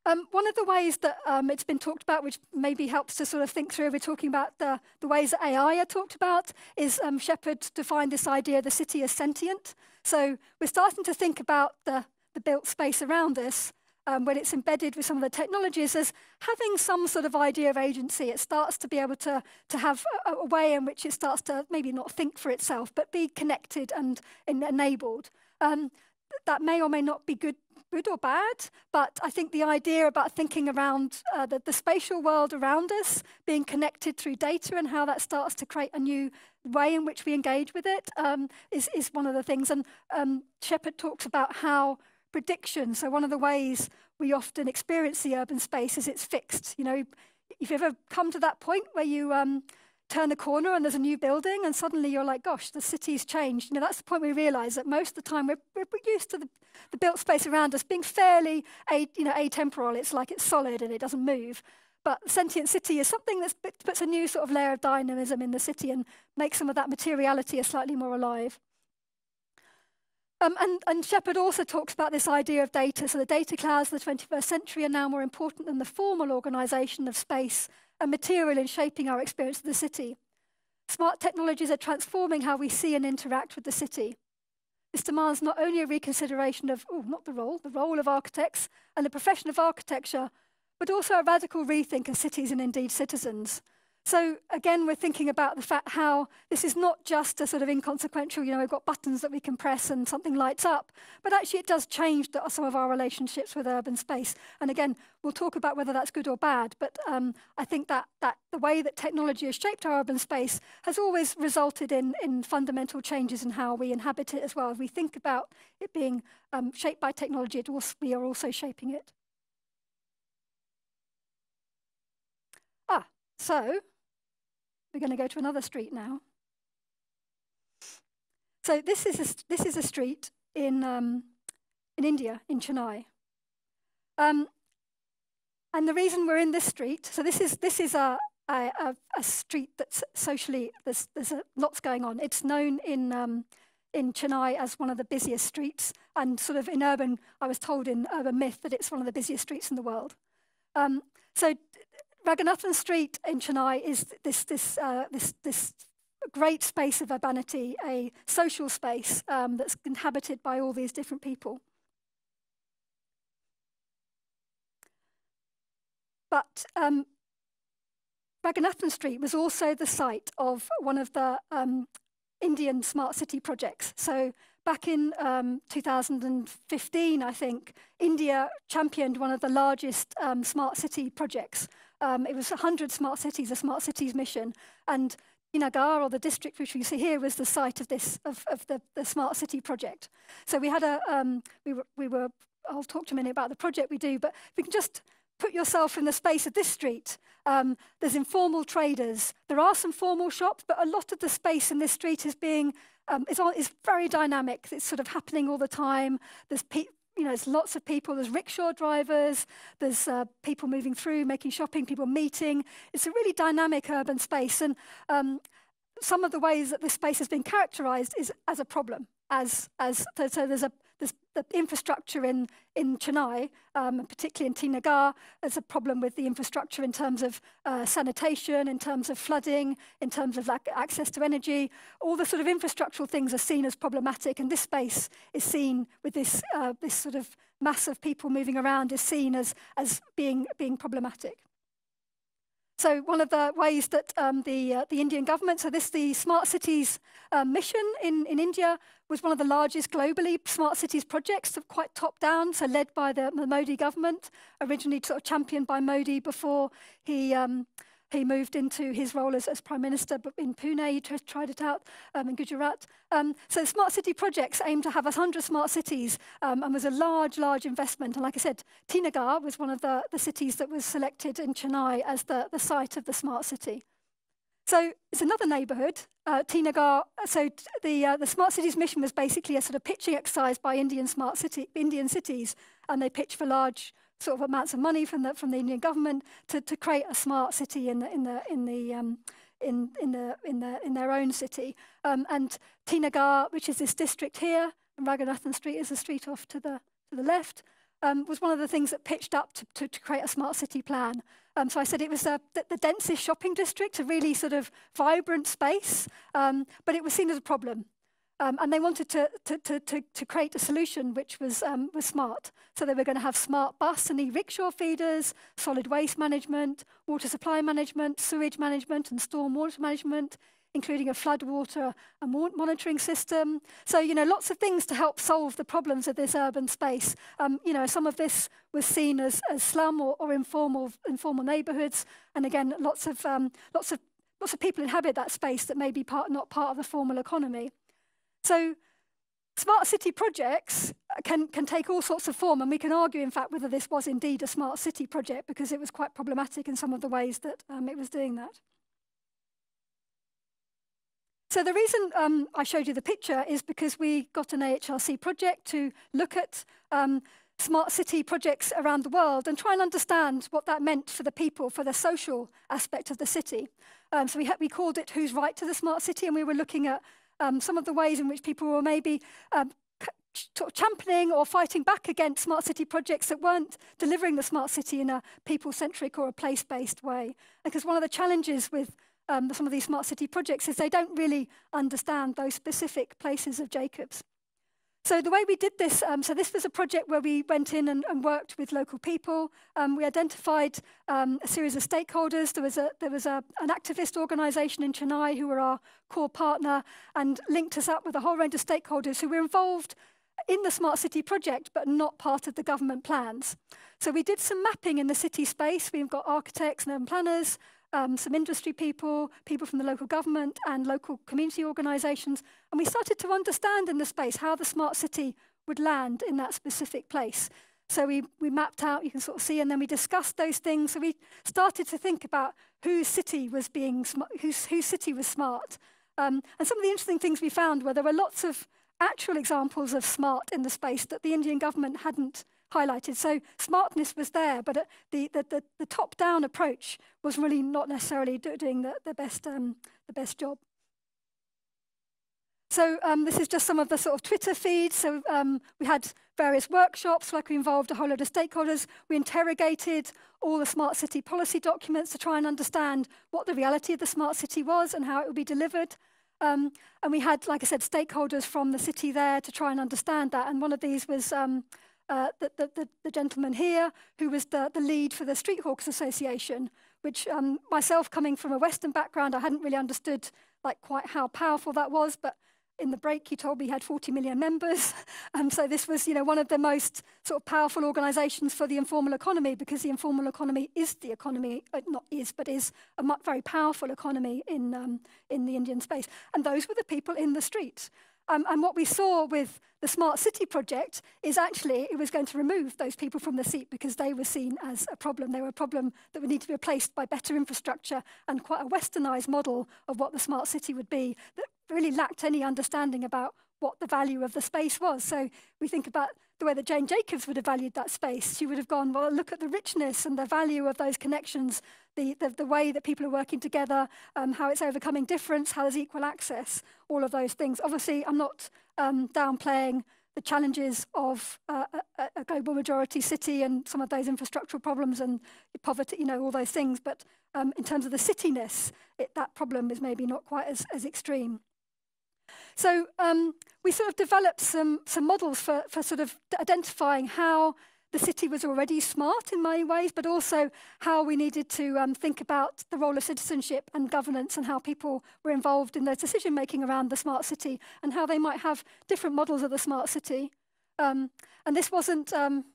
Um, one of the ways that um, it's been talked about, which maybe helps to sort of think through, we're talking about the, the ways that AI are talked about, is um, Shepard defined this idea of the city as sentient. So we're starting to think about the, the built space around us um, when it's embedded with some of the technologies as having some sort of idea of agency. It starts to be able to, to have a, a way in which it starts to maybe not think for itself, but be connected and, and enabled. Um, that may or may not be good good or bad, but I think the idea about thinking around uh, the, the, spatial world around us, being connected through data and how that starts to create a new way in which we engage with it, um, is is, one of the things. And um, Shepard talks about how prediction, so one of the ways we often experience the urban space is it's fixed. You know, if you've ever come to that point where you um, turn the corner and there's a new building and suddenly you're like, gosh, the city's changed. You know, that's the point we realize that most of the time we're, we're used to the, the built space around us being fairly a, you know, atemporal. It's like it's solid and it doesn't move. But sentient city is something that puts a new sort of layer of dynamism in the city and makes some of that materiality a slightly more alive. Um, and, and Shepard also talks about this idea of data. So the data clouds of the 21st century are now more important than the formal organisation of space and material in shaping our experience of the city. Smart technologies are transforming how we see and interact with the city. This demands not only a reconsideration of, oh, not the role, the role of architects and the profession of architecture, but also a radical rethink of cities and indeed citizens. So again, we're thinking about the fact how this is not just a sort of inconsequential, you know, we've got buttons that we can press and something lights up, but actually it does change the, some of our relationships with urban space. And again, we'll talk about whether that's good or bad, but um, I think that, that the way that technology has shaped our urban space has always resulted in, in fundamental changes in how we inhabit it as well. We think about it being um, shaped by technology, it also, we are also shaping it. Ah, so we're going to go to another street now. So this is a, this is a street in, um, in India, in Chennai. Um, and the reason we're in this street, so this is, this is a, a, a street that's socially, there's, there's a, lots going on. It's known in, um, in Chennai as one of the busiest streets, and sort of in urban, I was told in urban myth that it's one of the busiest streets in the world. Um, so Ranganathan Street in Chennai is this, this, uh, this, this great space of urbanity, a social space um, that's inhabited by all these different people. But um, Ranganathan Street was also the site of one of the um, Indian smart city projects. So back in um, 2015, I think, India championed one of the largest um, smart city projects um, it was 100 smart cities, a smart cities mission. And Nagar, or the district which we see here, was the site of this of, of the, the smart city project. So we had a um, we were we were. I'll talk to you a minute about the project we do, but if we can just put yourself in the space of this street. Um, there's informal traders. There are some formal shops, but a lot of the space in this street is being um, is, on, is very dynamic. It's sort of happening all the time. There's you know, there's lots of people. There's rickshaw drivers. There's uh, people moving through, making shopping, people meeting. It's a really dynamic urban space, and um, some of the ways that this space has been characterised is as a problem. As as so, so there's a the infrastructure in, in Chennai, um, particularly in T. Nagar, there's a problem with the infrastructure in terms of uh, sanitation, in terms of flooding, in terms of access to energy. All the sort of infrastructural things are seen as problematic, and this space is seen with this, uh, this sort of mass of people moving around is seen as, as being, being problematic. So one of the ways that um, the, uh, the Indian government, so this the Smart Cities uh, mission in, in India was one of the largest globally smart cities projects, of quite top down, so led by the, the Modi government, originally sort of championed by Modi before he um, he moved into his role as, as Prime Minister but in Pune. He tried it out um, in Gujarat. Um, so smart city projects aim to have 100 smart cities um, and was a large, large investment. And like I said, T. Nagar was one of the, the cities that was selected in Chennai as the, the site of the smart city. So it's another neighbourhood, uh, T. Nagar. So the, uh, the smart cities mission was basically a sort of pitching exercise by Indian smart city, Indian cities, and they pitched for large sort of amounts of money from the from the Indian government to, to create a smart city in the in the in the um, in in the in the in their own city. Um, and T. Nagar, which is this district here, and Ranganathan Street is a street off to the to the left, um, was one of the things that pitched up to, to, to create a smart city plan. Um, so I said it was uh, the, the, densest shopping district, a really sort of vibrant space, um, but it was seen as a problem. Um, and they wanted to, to, to, to, to create a solution which was, um, was smart. So they were going to have smart bus and e-rickshaw feeders, solid waste management, water supply management, sewage management and storm water management, including a floodwater and monitoring system. So, you know, lots of things to help solve the problems of this urban space. Um, you know, some of this was seen as, as slum or, or informal, informal neighbourhoods. And again, lots of, um, lots, of, lots of people inhabit that space that may be part, not part of the formal economy. So smart city projects can, can take all sorts of form, and we can argue, in fact, whether this was indeed a smart city project because it was quite problematic in some of the ways that um, it was doing that. So the reason um, I showed you the picture is because we got an AHRC project to look at um, smart city projects around the world and try and understand what that meant for the people, for the social aspect of the city. Um, so we, we called it Whose Right to the Smart City, and we were looking at um, some of the ways in which people were maybe um, championing or fighting back against smart city projects that weren't delivering the smart city in a people-centric or a place-based way. Because one of the challenges with um, some of these smart city projects is they don't really understand those specific places of Jacobs. So the way we did this, um, so this was a project where we went in and, and worked with local people. Um, we identified um, a series of stakeholders. There was, a, there was a, an activist organisation in Chennai who were our core partner and linked us up with a whole range of stakeholders who were involved in the Smart City project, but not part of the government plans. So we did some mapping in the city space. We've got architects and planners, um, some industry people, people from the local government and local community organisations. And we started to understand in the space how the smart city would land in that specific place. So we, we mapped out, you can sort of see, and then we discussed those things. So we started to think about whose city was being, whose, whose city was smart. Um, and some of the interesting things we found were there were lots of actual examples of smart in the space that the Indian government hadn't highlighted. So smartness was there, but uh, the, the, the, the top-down approach was really not necessarily doing the, the, best, um, the best job. So um, this is just some of the sort of Twitter feeds. So um, we had various workshops, like we involved a whole lot of stakeholders. We interrogated all the smart city policy documents to try and understand what the reality of the smart city was and how it would be delivered. Um, and we had, like I said, stakeholders from the city there to try and understand that. And one of these was um, uh, the, the, the, gentleman here, who was the, the lead for the Street Hawks Association, which um, myself coming from a Western background, I hadn't really understood like quite how powerful that was, but in the break he told me he had 40 million members. Um, so this was, you know, one of the most sort of powerful organisations for the informal economy because the informal economy is the economy, uh, not is, but is a very powerful economy in, um, in the Indian space. And those were the people in the streets. Um, and what we saw with the Smart City project is actually it was going to remove those people from the seat because they were seen as a problem. They were a problem that would need to be replaced by better infrastructure and quite a westernised model of what the smart city would be that really lacked any understanding about what the value of the space was. So we think about the way that Jane Jacobs would have valued that space. She would have gone, well, look at the richness and the value of those connections, the, the, the way that people are working together, um, how it's overcoming difference, how there's equal access, all of those things. Obviously, I'm not um, downplaying the challenges of uh, a, a, global majority city and some of those infrastructural problems and poverty, you know, all those things. But um, in terms of the cityness, it, that problem is maybe not quite as, as extreme. So um, we sort of developed some, some models for, for sort of identifying how the city was already smart in many ways, but also how we needed to um, think about the role of citizenship and governance and how people were involved in their decision making around the smart city and how they might have different models of the smart city. Um, and this wasn't um,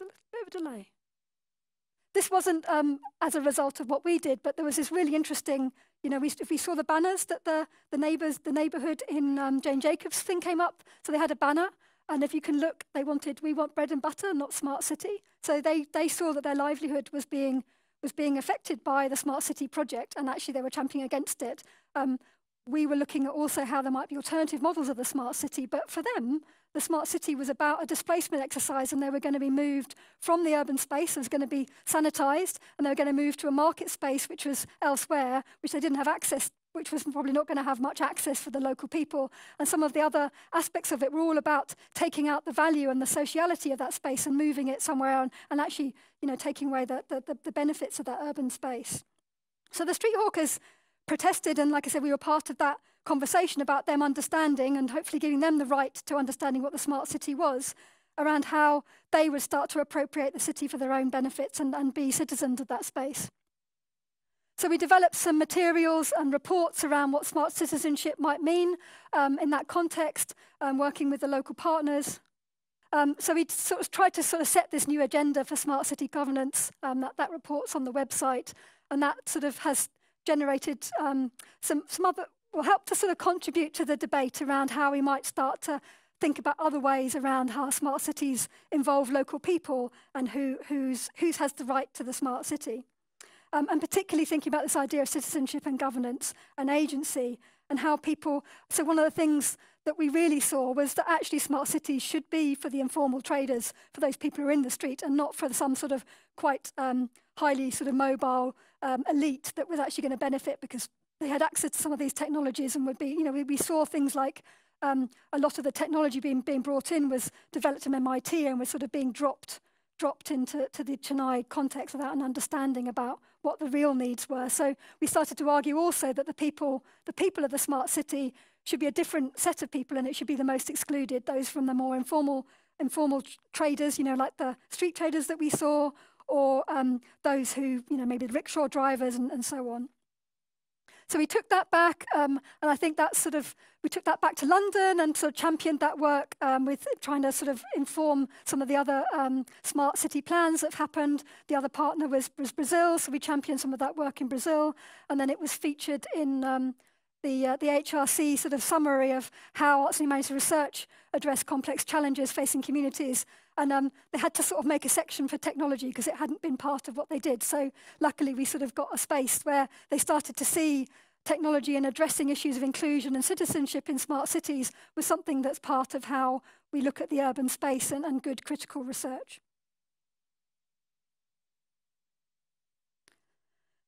a bit of a delay. This wasn't um, as a result of what we did, but there was this really interesting you know, we, we saw the banners that the, the neighbours, the neighbourhood in um, Jane Jacobs thing came up, so they had a banner, and if you can look, they wanted, we want bread and butter, not smart city. So they, they saw that their livelihood was being, was being affected by the smart city project, and actually they were championing against it. Um, we were looking at also how there might be alternative models of the smart city, but for them, the smart city was about a displacement exercise and they were going to be moved from the urban space, it was going to be sanitized, and they were going to move to a market space which was elsewhere, which they didn't have access which was probably not going to have much access for the local people. And some of the other aspects of it were all about taking out the value and the sociality of that space and moving it somewhere and, and actually, you know, taking away the, the, the benefits of that urban space. So the street hawkers protested, and like I said, we were part of that conversation about them understanding and hopefully giving them the right to understanding what the smart city was around how they would start to appropriate the city for their own benefits and, and be citizens of that space. So we developed some materials and reports around what smart citizenship might mean um, in that context, um, working with the local partners. Um, so we sort of tried to sort of set this new agenda for smart city governance. Um, that, that report's on the website, and that sort of has generated um, some, some other, will help to sort of contribute to the debate around how we might start to think about other ways around how smart cities involve local people and who who's, who's has the right to the smart city. Um, and particularly thinking about this idea of citizenship and governance and agency and how people, so one of the things that we really saw was that actually smart cities should be for the informal traders, for those people who are in the street, and not for some sort of quite um, highly sort of mobile um, elite that was actually going to benefit because they had access to some of these technologies and would be, you know, we, we saw things like um, a lot of the technology being, being brought in was developed from MIT and was sort of being dropped dropped into to the Chennai context without an understanding about what the real needs were. So we started to argue also that the people, the people of the smart city should be a different set of people and it should be the most excluded, those from the more informal informal traders, you know, like the street traders that we saw, or um, those who, you know, maybe the rickshaw drivers and, and so on. So we took that back, um, and I think that sort of we took that back to London and sort of championed that work um, with trying to sort of inform some of the other um, smart city plans that have happened. The other partner was, was, Brazil, so we championed some of that work in Brazil, and then it was featured in um, the, uh, the AHRC sort of summary of how arts and humanities research address complex challenges facing communities. And um, they had to sort of make a section for technology because it hadn't been part of what they did. So luckily, we sort of got a space where they started to see technology and addressing issues of inclusion and citizenship in smart cities was something that's part of how we look at the urban space and, and good critical research.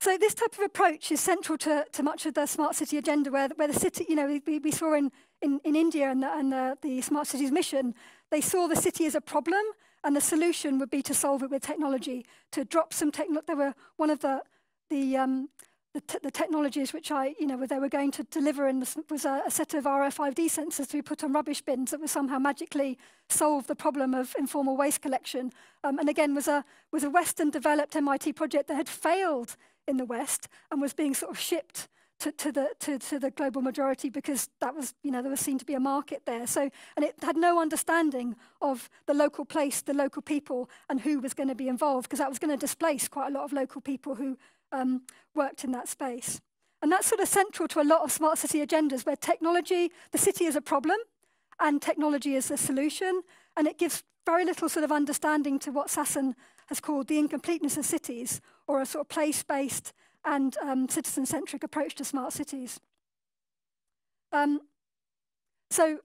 So this type of approach is central to, to much of the smart city agenda, where, where the city, you know, we, we saw in, in, in India and, the, and the, the smart cities mission, they saw the city as a problem, and the solution would be to solve it with technology, to drop some technology. There were one of the the um, the, the, technologies which I, you know, they were going to deliver in this was a, a, set of RFID sensors to be put on rubbish bins that would somehow magically solve the problem of informal waste collection. Um, and again, was a was a Western developed MIT project that had failed in the West and was being sort of shipped to, to, the, to, to the global majority because that was, you know, there was seen to be a market there. So, and it had no understanding of the local place, the local people, and who was going to be involved because that was going to displace quite a lot of local people who um, worked in that space. And that's sort of central to a lot of smart city agendas where technology, the city is a problem and technology is a solution. And it gives very little sort of understanding to what Sassen has called the incompleteness of cities, or a sort of place-based and um, citizen-centric approach to smart cities. Um, So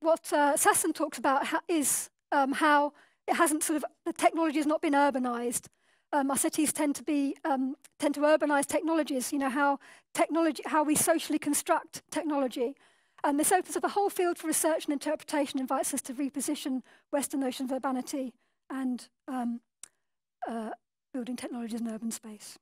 what uh, Sassen talks about is um, how it hasn't sort of, the technology has not been urbanized. Um, our cities tend to be, um, tend to urbanize technologies, you know, how technology, how we socially construct technology. And this opens up a whole field for research and interpretation, invites us to reposition Western notions of urbanity and um, uh, building technologies in urban space.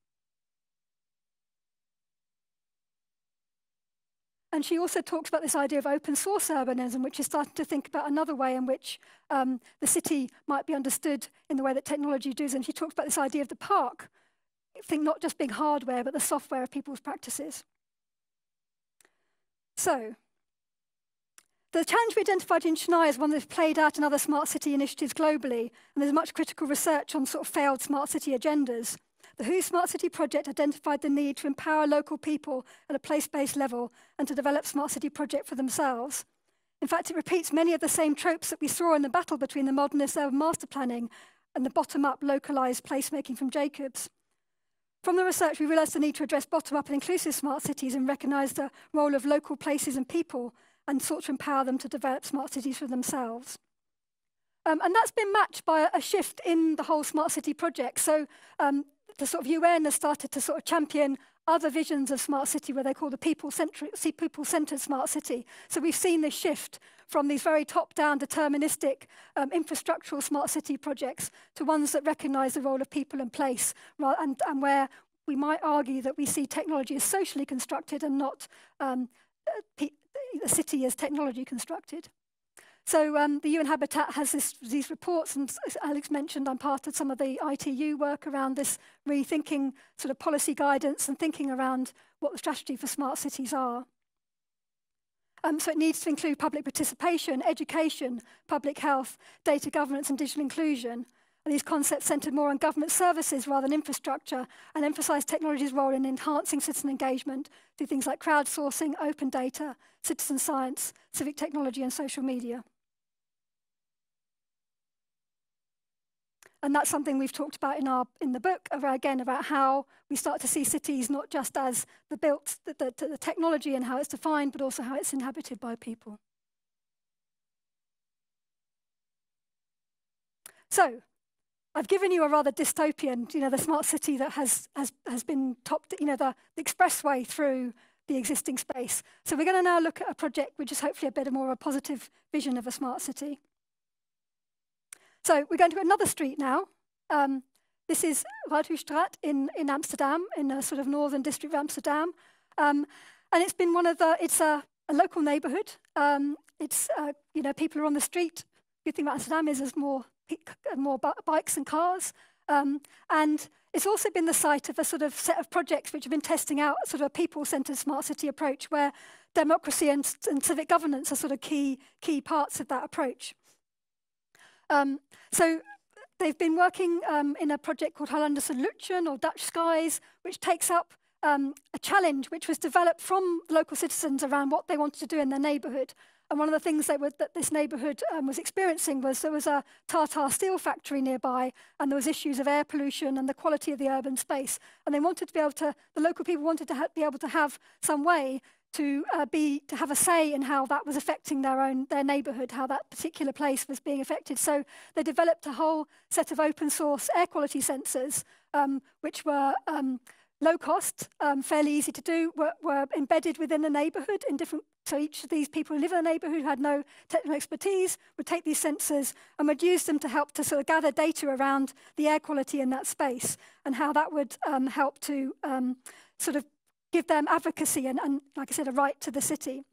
And she also talks about this idea of open source urbanism, which is starting to think about another way in which um, the city might be understood in the way that technology does. And she talks about this idea of the park, think not just being hardware, but the software of people's practices. So, the challenge we identified in Chennai is one that's played out in other smart city initiatives globally, and there's much critical research on sort of failed smart city agendas. The WHO Smart City project identified the need to empower local people at a place-based level and to develop smart city project for themselves. In fact, it repeats many of the same tropes that we saw in the battle between the modernist urban master planning and the bottom-up localized placemaking from Jacobs. From the research, we realized the need to address bottom-up and inclusive smart cities and recognize the role of local places and people and sought to empower them to develop smart cities for themselves. Um, and that's been matched by a shift in the whole smart city project. So um, the sort of UN has started to sort of champion other visions of smart city where they call the people-centered people centred smart city. So we've seen this shift from these very top-down deterministic um, infrastructural smart city projects to ones that recognize the role of people and place and, and where we might argue that we see technology as socially constructed and not um, uh, city as technology constructed. So um, the UN Habitat has this, these reports, and as Alex mentioned, I'm part of some of the ITU work around this rethinking sort of policy guidance and thinking around what the strategy for smart cities are. Um, so it needs to include public participation, education, public health, data governance and digital inclusion. And these concepts centered more on government services rather than infrastructure and emphasize technology's role in enhancing citizen engagement through things like crowdsourcing, open data, citizen science, civic technology and social media. And that's something we've talked about in, our, in the book, again, about how we start to see cities not just as the built, the, the, the technology and how it's defined, but also how it's inhabited by people. So, I've given you a rather dystopian, you know, the smart city that has, has, has been topped, you know, the, the expressway through the existing space. So we're going to now look at a project which is hopefully a bit more of a positive vision of a smart city. So we're going to another street now. Um, this is Raadhuisstraat in, in Amsterdam, in a sort of northern district of Amsterdam. Um, and it's been one of the, it's a, a local neighborhood. Um, it's, uh, you know, people are on the street. The good thing about Amsterdam is there's more, more bikes and cars. Um, and it's also been the site of a sort of set of projects which have been testing out sort of a people-centered smart city approach where democracy and, and civic governance are sort of key, key parts of that approach. Um, so they've been working um, in a project called Hollandse Luchten or Dutch Skies, which takes up um, a challenge which was developed from local citizens around what they wanted to do in their neighbourhood. And one of the things were, that this neighbourhood um, was experiencing was there was a Tata steel factory nearby, and there was issues of air pollution and the quality of the urban space. And they wanted to be able to, the local people wanted to be able to have some way to uh, be to have a say in how that was affecting their own their neighborhood how that particular place was being affected. So they developed a whole set of open source air quality sensors um, which were um, low cost um, fairly easy to do were, were, embedded within the neighborhood in different so each of these people who live in the neighborhood who had no technical expertise would take these sensors and would use them to help to sort of gather data around the air quality in that space and how that would um, help to um, sort of give them advocacy and, and, like I said, a right to the city.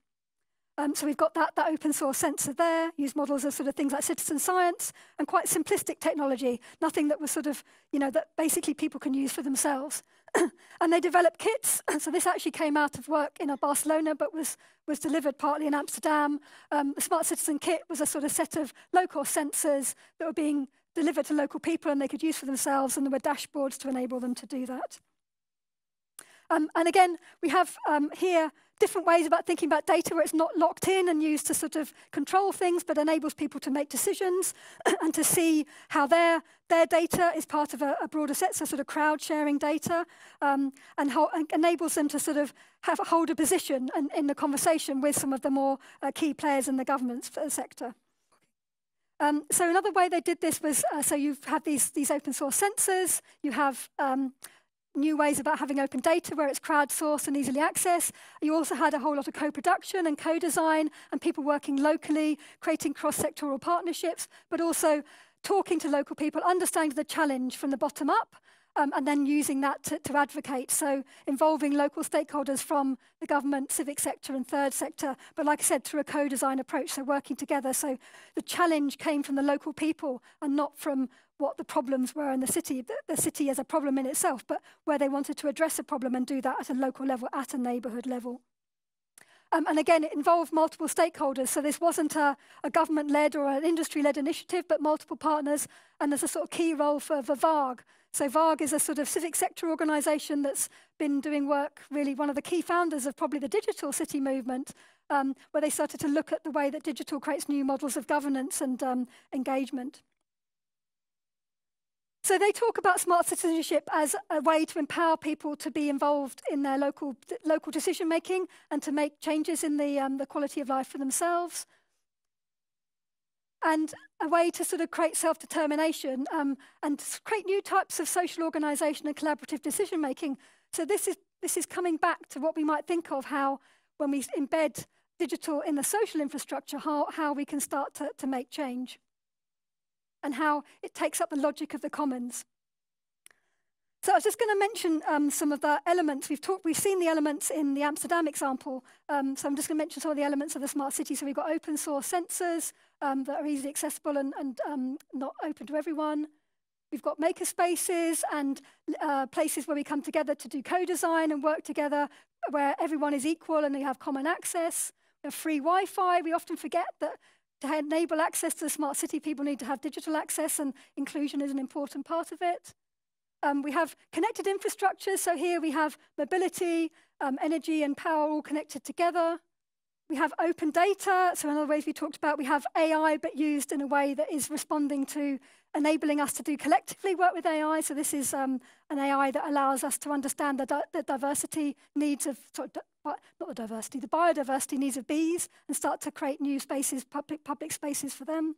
Um, so we've got that, that open source sensor there, use models of sort of things like citizen science and quite simplistic technology, nothing that was sort of, you know, that basically people can use for themselves. and they developed kits. so this actually came out of work in Barcelona, but was, was delivered partly in Amsterdam. Um, the Smart Citizen Kit was a sort of set of low-cost sensors that were being delivered to local people and they could use for themselves, and there were dashboards to enable them to do that. Um, and again, we have um, here different ways about thinking about data where it's not locked in and used to sort of control things, but enables people to make decisions and to see how their their data is part of a, a broader set, so sort of crowd sharing data, um, and, how, and enables them to sort of have hold a position in, in the conversation with some of the more uh, key players in the government sector. Um, so another way they did this was, uh, so you've these, these open source sensors, you have um, new ways about having open data where it's crowdsourced and easily accessed. You also had a whole lot of co-production and co-design and people working locally, creating cross-sectoral partnerships, but also talking to local people, understanding the challenge from the bottom up, um, and then using that to, to, advocate. So involving local stakeholders from the government, civic sector and third sector, but like I said, through a co-design approach, so working together. So the challenge came from the local people and not from what the problems were in the city, the, the city as a problem in itself, but where they wanted to address a problem and do that at a local level, at a neighbourhood level. Um, and again, it involved multiple stakeholders. So this wasn't a, a government-led or an industry-led initiative, but multiple partners. And there's a sort of key role for, for Waag. So Waag is a sort of civic sector organisation that's been doing work, really one of the key founders of probably the digital city movement, um, where they started to look at the way that digital creates new models of governance and um, engagement. So they talk about smart citizenship as a way to empower people to be involved in their local, local decision making and to make changes in the, um, the quality of life for themselves. And a way to sort of create self-determination um, and create new types of social organisation and collaborative decision making. So this is, this is coming back to what we might think of how when we embed digital in the social infrastructure, how, how we can start to, to make change and how it takes up the logic of the commons. So I was just going to mention um, some of the elements. We've talked, we've seen the elements in the Amsterdam example. Um, so I'm just going to mention some of the elements of the smart city. So we've got open source sensors um, that are easily accessible and, and um, not open to everyone. We've got maker spaces and uh, places where we come together to do co-design and work together where everyone is equal and they have common access. We have free Wi-Fi. We often forget that to enable access to the smart city, people need to have digital access, and inclusion is an important part of it. Um, we have connected infrastructure, so here we have mobility, um, energy, and power all connected together. We have open data, so in other ways we talked about, we have AI, but used in a way that is responding to enabling us to do collectively work with AI. So this is um, an AI that allows us to understand the, di the diversity needs of, sorry, not the diversity, the biodiversity needs of bees and start to create new spaces, public, public spaces for them.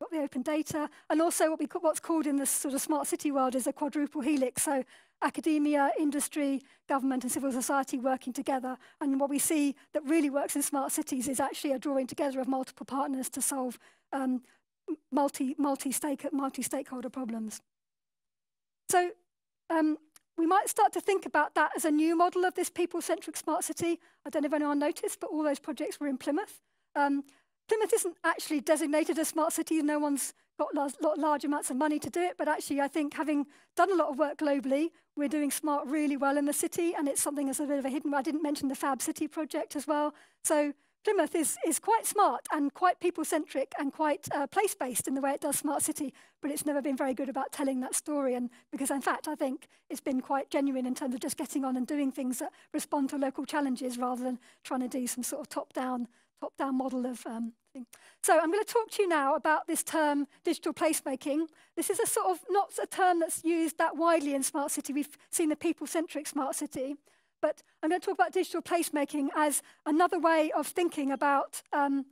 Got the open data, and also what we call, what's called in the sort of smart city world is a quadruple helix. So academia, industry, government, and civil society working together. And what we see that really works in smart cities is actually a drawing together of multiple partners to solve um, multi multi stake multi stakeholder problems. So um, we might start to think about that as a new model of this people-centric smart city. I don't know if anyone noticed, but all those projects were in Plymouth. Um, Plymouth isn't actually designated a smart city. No one's got large, large amounts of money to do it. But actually, I think having done a lot of work globally, we're doing smart really well in the city. And it's something that's a bit of a hidden. I didn't mention the Fab City project as well. So Plymouth is, is quite smart and quite people-centric and quite uh, place-based in the way it does smart city, but it's never been very good about telling that story. And because, in fact, I think it's been quite genuine in terms of just getting on and doing things that respond to local challenges rather than trying to do some sort of top-down top-down model of um, thing. So I'm going to talk to you now about this term, digital placemaking. This is a sort of not a term that's used that widely in smart city. We've seen the people-centric smart city. But I'm going to talk about digital placemaking as another way of thinking about um,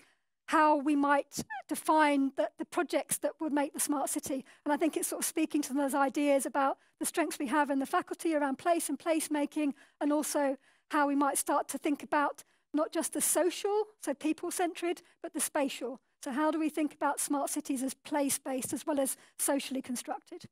how we might define the, the, projects that would make the smart city. And I think it's sort of speaking to those ideas about the strengths we have in the faculty around place and placemaking, and also how we might start to think about not just the social, so people-centered, but the spatial. So how do we think about smart cities as place-based as well as socially constructed?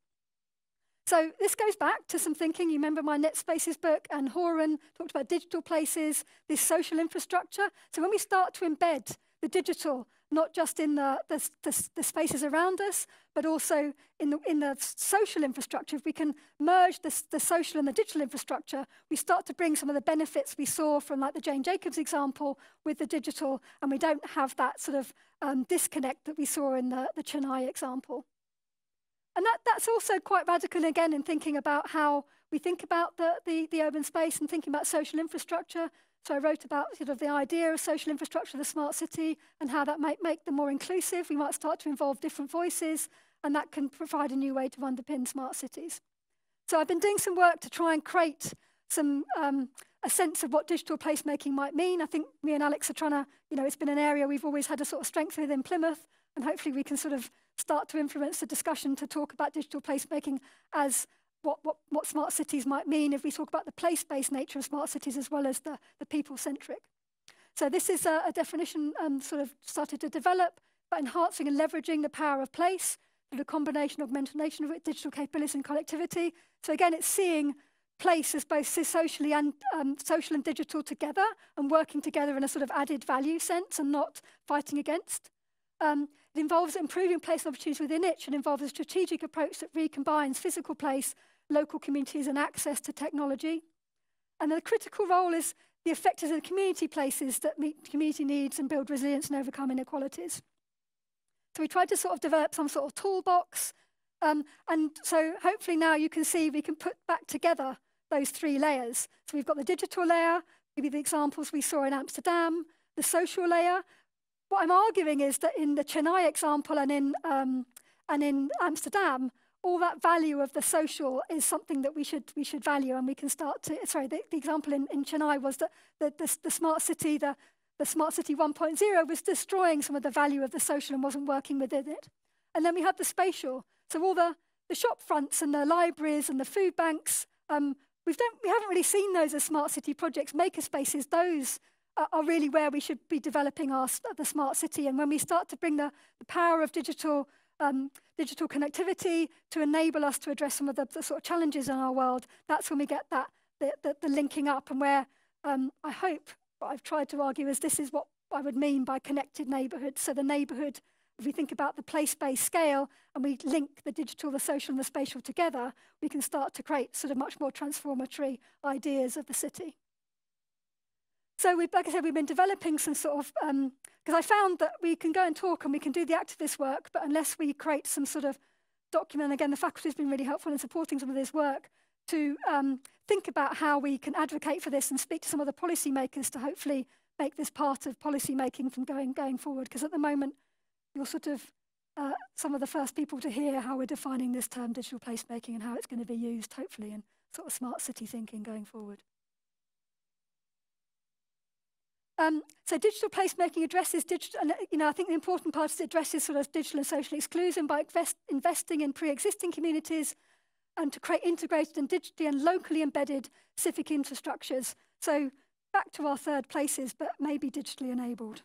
So this goes back to some thinking. You remember my Netspaces book, and Horan talked about digital places, this social infrastructure. So when we start to embed the digital, not just in the, the, the, the spaces around us, but also in the, in the social infrastructure, if we can merge the, the social and the digital infrastructure, we start to bring some of the benefits we saw from like the Jane Jacobs example with the digital, and we don't have that sort of um, disconnect that we saw in the, the Chennai example. And that, that's also quite radical again in thinking about how we think about the, the, the urban space and thinking about social infrastructure. So I wrote about sort of the idea of social infrastructure the smart city and how that might make them more inclusive. We might start to involve different voices, and that can provide a new way to underpin smart cities. So I've been doing some work to try and create some um, a sense of what digital placemaking might mean. I think me and Alex are trying to, you know, it's been an area we've always had a sort of strength within Plymouth, and hopefully we can sort of start to influence the discussion to talk about digital placemaking as what, what, what smart cities might mean if we talk about the place-based nature of smart cities as well as the, the people-centric. So this is a, a definition um, sort of started to develop, but enhancing and leveraging the power of place through the combination augmentation of digital capabilities and collectivity. So again, it's seeing place as both socially and um, social and digital together and working together in a sort of added value sense and not fighting against. Um, it involves improving place and opportunities within it and involves a strategic approach that recombines physical place, local communities and access to technology. And the critical role is the effectors of the community places that meet community needs and build resilience and overcome inequalities. So we tried to sort of develop some sort of toolbox. Um, and so hopefully now you can see we can put back together those three layers. So we've got the digital layer, maybe the examples we saw in Amsterdam, the social layer. What I'm arguing is that in the Chennai example and in, um, and in Amsterdam, all that value of the social is something that we should, we should value and we can start to, sorry, the, the example in, in Chennai was that the, the, the smart city, the, the smart city 1.0 was destroying some of the value of the social and wasn't working within it. And then we had the spatial. So all the, the shop fronts and the libraries and the food banks um, We've don't, we haven't really seen those as smart city projects. Makerspaces, those are, really where we should be developing our, the smart city. And when we start to bring the, the power of digital, um, digital connectivity to enable us to address some of the, the, sort of challenges in our world, that's when we get that the, the, the linking up and where um, I hope what I've tried to argue is this is what I would mean by connected neighbourhoods. So the neighbourhood if we think about the place-based scale and we link the digital, the social and the spatial together, we can start to create sort of much more transformatory ideas of the city. So we, like I said, we've been developing some sort of, because um, I found that we can go and talk and we can do the activist work, but unless we create some sort of document, again, the faculty has been really helpful in supporting some of this work, to um, think about how we can advocate for this and speak to some of the policymakers to hopefully make this part of policy making from going, going forward. Because at the moment, you're sort of uh, some of the first people to hear how we're defining this term digital placemaking and how it's going to be used, hopefully, in sort of smart city thinking going forward. Um, so digital placemaking addresses digital, and you know, I think the important part is it addresses sort of digital and social exclusion by invest, investing in pre-existing communities and to create integrated and digitally and locally embedded civic infrastructures. So back to our third places, but maybe digitally enabled.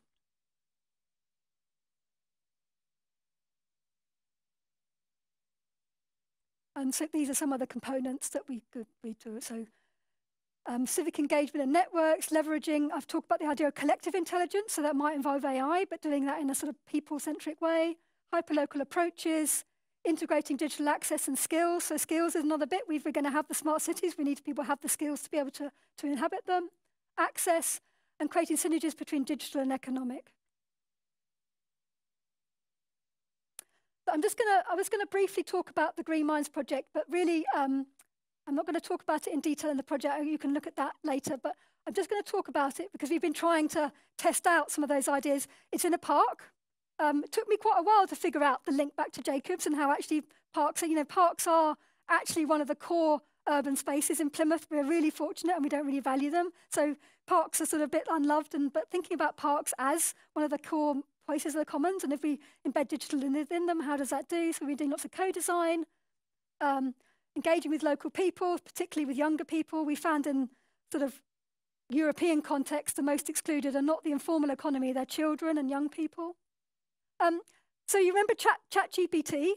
And so these are some of the components that we could we do. So um, civic engagement and networks, leveraging, I've talked about the idea of collective intelligence, so that might involve AI, but doing that in a sort of people-centric way, hyperlocal approaches, integrating digital access and skills. So skills is another bit. We're going to have the smart cities. We need people to have the skills to be able to, to inhabit them. Access and creating synergies between digital and economic. But I'm just going to, I was going to briefly talk about the Green Minds project, but really, um, I'm not going to talk about it in detail in the project. You can look at that later, but I'm just going to talk about it because we've been trying to test out some of those ideas. It's in a park. Um, it took me quite a while to figure out the link back to Jacobs and how actually parks, are, you know, parks are actually one of the core urban spaces in Plymouth. We're really fortunate and we don't really value them. So parks are sort of a bit unloved, and but thinking about parks as one of the core places of the commons, and if we embed digital in them, how does that do? So we're doing lots of co-design, um, engaging with local people, particularly with younger people. We found in sort of European context, the most excluded are not the informal economy, they're children and young people. Um, so you remember Chat, ChatGPT,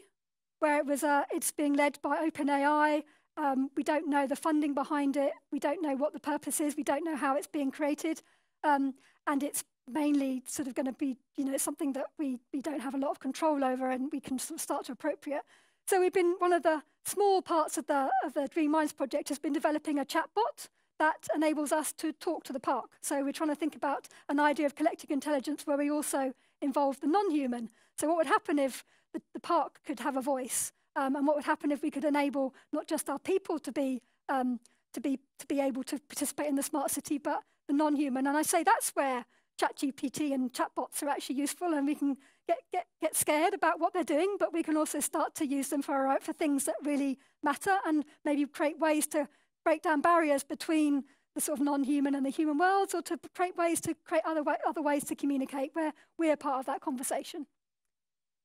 where it was, uh, it's being led by OpenAI. Um, we don't know the funding behind it. We don't know what the purpose is. We don't know how it's being created. Um, and it's mainly sort of going to be, you know, something that we, we don't have a lot of control over and we can sort of start to appropriate. So we've been, one of the small parts of the, of the Green Minds project has been developing a chatbot that enables us to talk to the park. So we're trying to think about an idea of collective intelligence where we also involve the non-human. So what would happen if the, the park could have a voice? Um, and what would happen if we could enable not just our people to be, um, to, be, to be able to participate in the smart city, but the non-human. And I say that's where ChatGPT and chatbots are actually useful, and we can get, get, get scared about what they're doing, but we can also start to use them for, our, for things that really matter and maybe create ways to break down barriers between the sort of non-human and the human worlds, or to create ways to create other, way, other ways to communicate where we're part of that conversation.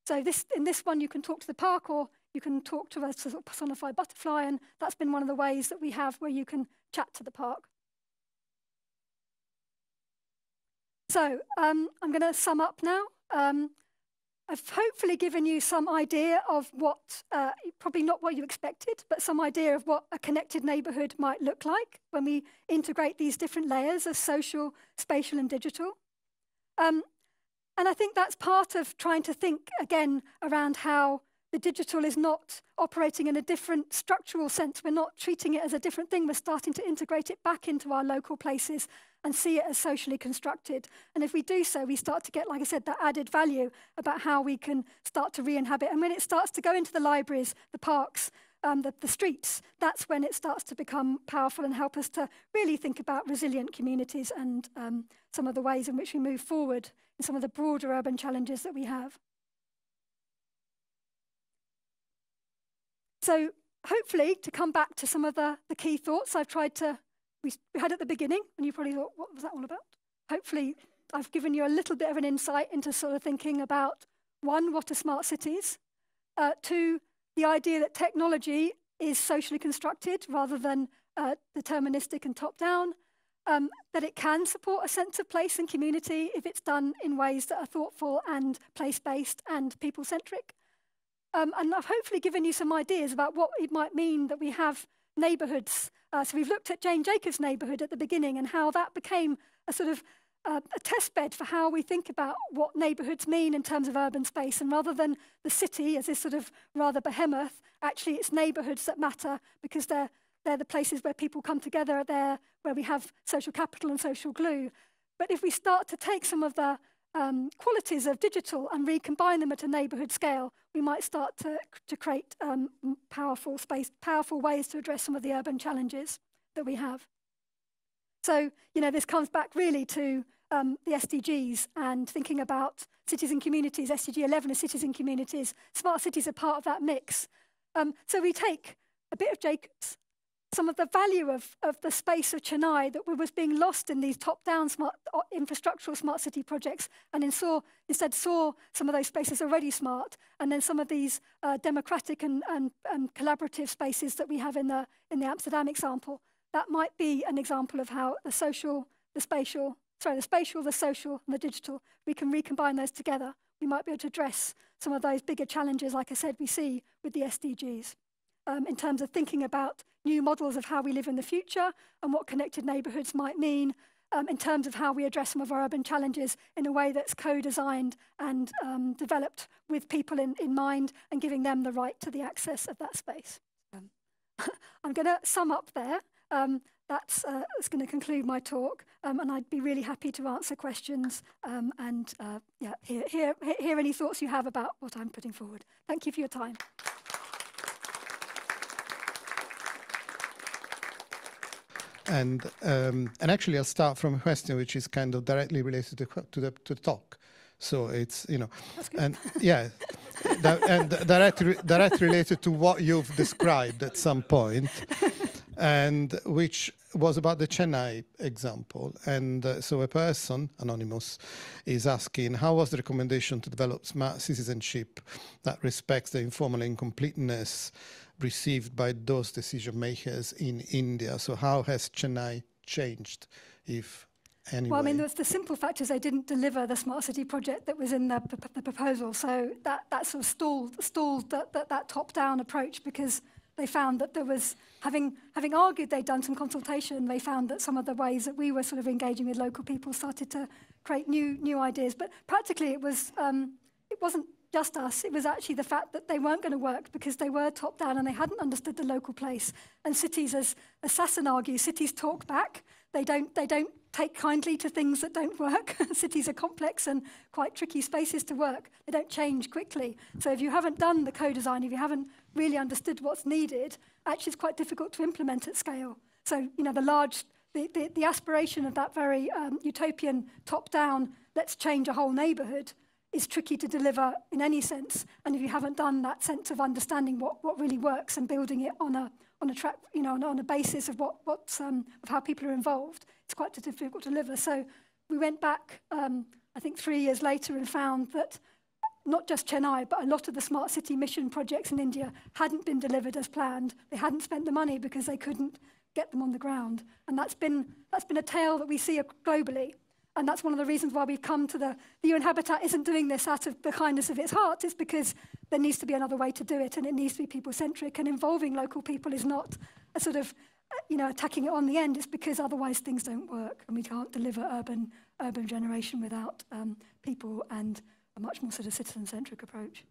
So this, in this one, you can talk to the park, or you can talk to a sort of personified butterfly, and that's been one of the ways that we have where you can chat to the park. So um, I'm going to sum up now. Um, I've hopefully given you some idea of what, uh, probably not what you expected, but some idea of what a connected neighbourhood might look like when we integrate these different layers of social, spatial, and digital. Um, and I think that's part of trying to think again around how the digital is not operating in a different structural sense. We're not treating it as a different thing. We're starting to integrate it back into our local places and see it as socially constructed. And if we do so, we start to get, like I said, that added value about how we can start to re inhabit. And when it starts to go into the libraries, the parks, um, the, the streets, that's when it starts to become powerful and help us to really think about resilient communities and um, some of the ways in which we move forward in some of the broader urban challenges that we have. So hopefully, to come back to some of the, the key thoughts I've tried to, we, had at the beginning, and you probably thought, what was that all about? Hopefully, I've given you a little bit of an insight into sort of thinking about one, what are smart cities? Uh, two, the idea that technology is socially constructed rather than uh, deterministic and top down, um, that it can support a sense of place and community if it's done in ways that are thoughtful and place based and people centric. Um, and I've hopefully given you some ideas about what it might mean that we have neighbourhoods. Uh, so we've looked at Jane Jacobs' neighbourhood at the beginning and how that became a sort of uh, a test bed for how we think about what neighbourhoods mean in terms of urban space. And rather than the city as this sort of rather behemoth, actually it's neighbourhoods that matter because they're, they're the places where people come together, they're where we have social capital and social glue. But if we start to take some of the um, qualities of digital and recombine them at a neighbourhood scale, we might start to, to create um, powerful space, powerful ways to address some of the urban challenges that we have. So, you know, this comes back really to um, the SDGs and thinking about cities and communities. SDG 11 is cities and communities. Smart cities are part of that mix. Um, so we take a bit of Jacobs some of the value of, of the space of Chennai that was being lost in these top-down smart uh, infrastructural smart city projects, and in saw, instead saw some of those spaces already smart, and then some of these uh, democratic and, and, and collaborative spaces that we have in the, in the Amsterdam example. That might be an example of how the social, the spatial, sorry, the spatial, the social, and the digital, we can recombine those together. We might be able to address some of those bigger challenges, like I said, we see with the SDGs um, in terms of thinking about new models of how we live in the future and what connected neighbourhoods might mean um, in terms of how we address some of our urban challenges in a way that's co-designed and um, developed with people in, in mind and giving them the right to the access of that space. Um, I'm going to sum up there. Um, that's, uh, that's going to conclude my talk, um, and I'd be really happy to answer questions um, and uh, yeah, hear, hear, hear any thoughts you have about what I'm putting forward. Thank you for your time. And um, and actually, I'll start from a question which is kind of directly related to, to the to the talk. So it's you know, and yeah, that, and directly directly related to what you've described at some point, and which was about the Chennai example. And uh, so a person, anonymous, is asking, how was the recommendation to develop smart citizenship that respects the informal incompleteness received by those decision makers in India. So how has Chennai changed, if anyway? Well, I mean, the simple fact is they didn't deliver the smart city project that was in the, the proposal. So that, that sort of stalled, stalled that, that, that top-down approach because they found that there was, having, having argued they'd done some consultation, they found that some of the ways that we were sort of engaging with local people started to create new, new ideas. But practically it was, um, it wasn't just us. It was actually the fact that they weren't going to work because they were top down and they hadn't understood the local place. And cities, as, Sassen argues, cities talk back. They don't, they don't take kindly to things that don't work. cities are complex and quite tricky spaces to work. They don't change quickly. So if you haven't done the co-design, if you haven't really understood what's needed, actually it's quite difficult to implement at scale. So, you know, the large the, the, the aspiration of that very um, utopian top-down, let's change a whole neighbourhood, is tricky to deliver in any sense. And if you haven't done that sense of understanding what, what really works and building it on a, on a track, you know, on, on a basis of what, what's, um, of how people are involved, it's quite difficult to deliver. So we went back, um, I think, three years later and found that not just Chennai, but a lot of the smart city mission projects in India hadn't been delivered as planned. They hadn't spent the money because they couldn't get them on the ground. And that's been, that's been a tale that we see globally. And that's one of the reasons why we've come to the, the UN Habitat isn't doing this out of the kindness of its heart. It's because there needs to be another way to do it and it needs to be people-centric and involving local people is not a sort of, you know, attacking it on the end. It's because otherwise things don't work and we can't deliver urban, urban generation without um, people and a much more sort of citizen-centric approach.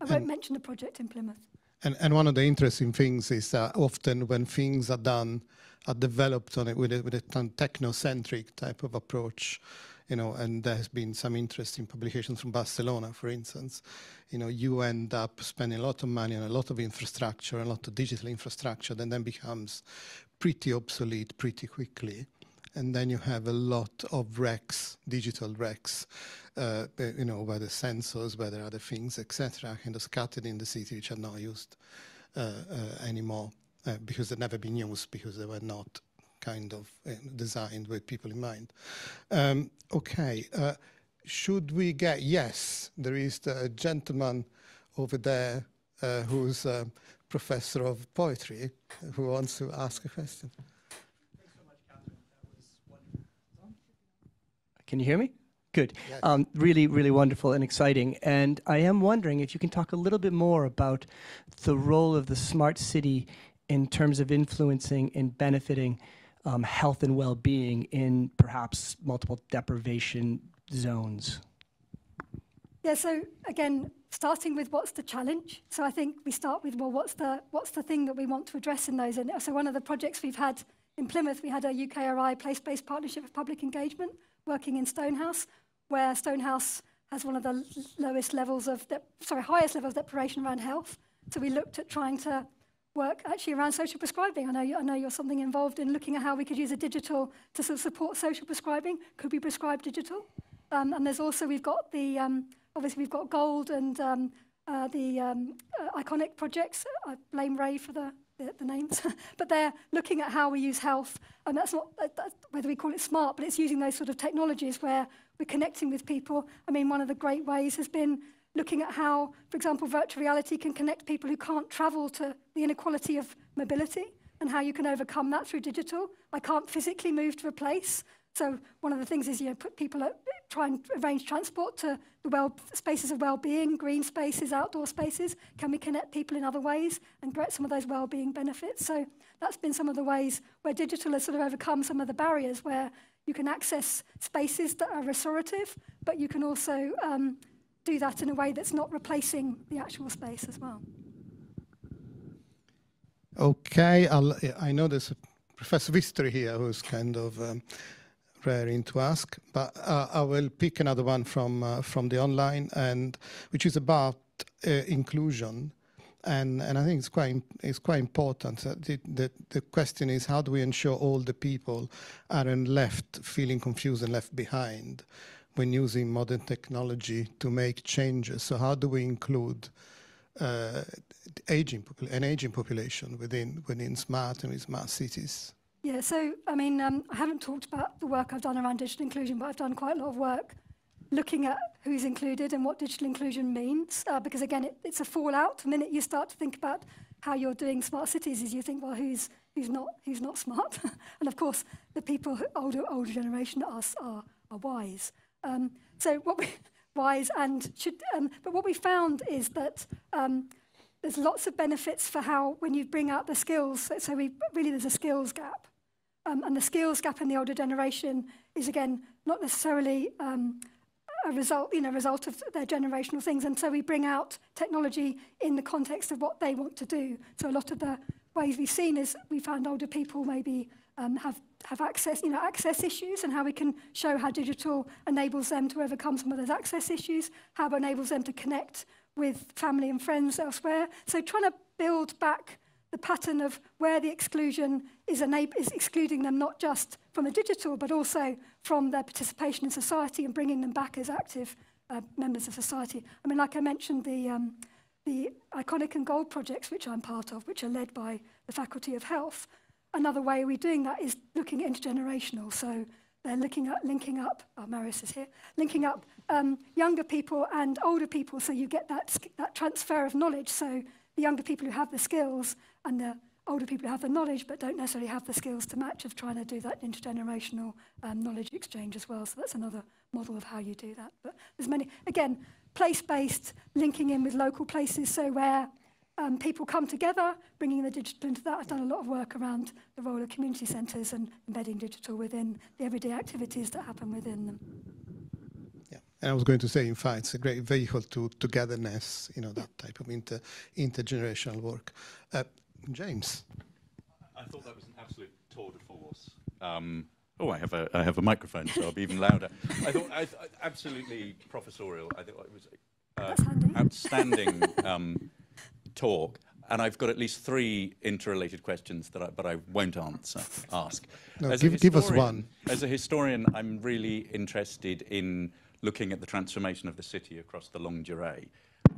I won't and mention the project in Plymouth. And, and one of the interesting things is that often when things are done, are developed on it with a, with a technocentric type of approach, you know, and there has been some interesting publications from Barcelona, for instance. You know, you end up spending a lot of money on a lot of infrastructure, a lot of digital infrastructure, that then becomes pretty obsolete pretty quickly. And then you have a lot of wrecks, digital wrecks, uh, you know, whether sensors, whether other things, etc., kind of scattered in the city, which are not used uh, uh, anymore uh, because they've never been used because they were not kind of uh, designed with people in mind. Um, okay, uh, should we get, yes, there is the gentleman over there who's a professor of poetry who wants to ask a question. Can you hear me? Good. Um, really, really wonderful and exciting. And I am wondering if you can talk a little bit more about the role of the smart city in terms of influencing and benefiting um, health and well-being in perhaps multiple deprivation zones. Yeah, so again, starting with what's the challenge. So I think we start with, well, what's the, what's the thing that we want to address in those? And so one of the projects we've had in Plymouth, we had a UKRI place-based partnership for public engagement working in Stonehouse, where Stonehouse has one of the lowest levels of, sorry, highest levels of deprivation around health. So we looked at trying to work actually around social prescribing. I know, you, I know you're something involved in looking at how we could use a digital to sort of support social prescribing. Could we prescribe digital? Um, and there's also, we've got the, um, obviously we've got Gold and um, uh, the um, uh, iconic projects. I blame Ray for the, the, the names, but they're looking at how we use health. And that's not uh, that's whether we call it smart, but it's using those sort of technologies where we're connecting with people. I mean, one of the great ways has been looking at how, for example, virtual reality can connect people who can't travel to the inequality of mobility and how you can overcome that through digital. I can't physically move to a place. So one of the things is, you know, put people at, try and arrange transport to the well, spaces of well-being, green spaces, outdoor spaces. Can we connect people in other ways and get some of those well-being benefits? So that's been some of the ways where digital has sort of overcome some of the barriers where you can access spaces that are restorative, but you can also um, do that in a way that's not replacing the actual space as well. Okay, I'll, i know there's a Professor Vister here who's kind of um, raring to ask, but uh, I will pick another one from uh, from the online, and which is about uh, inclusion, and and I think it's quite it's quite important. The, the the question is how do we ensure all the people aren't left feeling confused and left behind? When using modern technology to make changes. So how do we include uh, aging an aging population within within smart and smart cities? Yeah, so I mean, um, I haven't talked about the work I've done around digital inclusion, but I've done quite a lot of work looking at who's included and what digital inclusion means, uh, because again, it, it's a fallout. The minute you start to think about how you're doing smart cities, is you think, well, who's who's not who's not smart? and of course, the people older older generation are are, are wise. Um, so what we wise and should, um, but what we found is that um, there's lots of benefits for how when you bring out the skills. So, so we really there's a skills gap, um, and the skills gap in the older generation is again not necessarily um, a result, you know, result of their generational things. And so we bring out technology in the context of what they want to do. So a lot of the ways we've seen is we found older people maybe um, have, have access, you know, access issues and how we can show how digital enables them to overcome some of those access issues, how it enables them to connect with family and friends elsewhere. So trying to build back the pattern of where the exclusion is, is excluding them not just from the digital, but also from their participation in society and bringing them back as active uh, members of society. I mean, like I mentioned, the, um, the Iconic and Gold projects, which I'm part of, which are led by the Faculty of Health, another way we're doing that is looking intergenerational. So they're looking at linking up. Oh, Marius is here. Linking up um, younger people and older people, so you get that that transfer of knowledge. So the younger people who have the skills and the older people who have the knowledge but don't necessarily have the skills to match of trying to do that intergenerational um, knowledge exchange as well. So that's another model of how you do that. But there's many again place-based linking in with local places. So where um, people come together, bringing the digital into that. I've done a lot of work around the role of community centres and embedding digital within the everyday activities that happen within them. Yeah, and I was going to say, in fact, it's a great vehicle to togetherness, you know, that type of inter intergenerational work. Uh, James. I thought that was an absolute tour de force. Um, oh, I have a I have a microphone, so I'll be even louder. I thought I, absolutely professorial. I thought it was uh, outstanding. Um, talk, and I've got at least three interrelated questions that I, but I won't answer, ask. No, give, give us one. As a historian, I'm really interested in looking at the transformation of the city across the longue durée.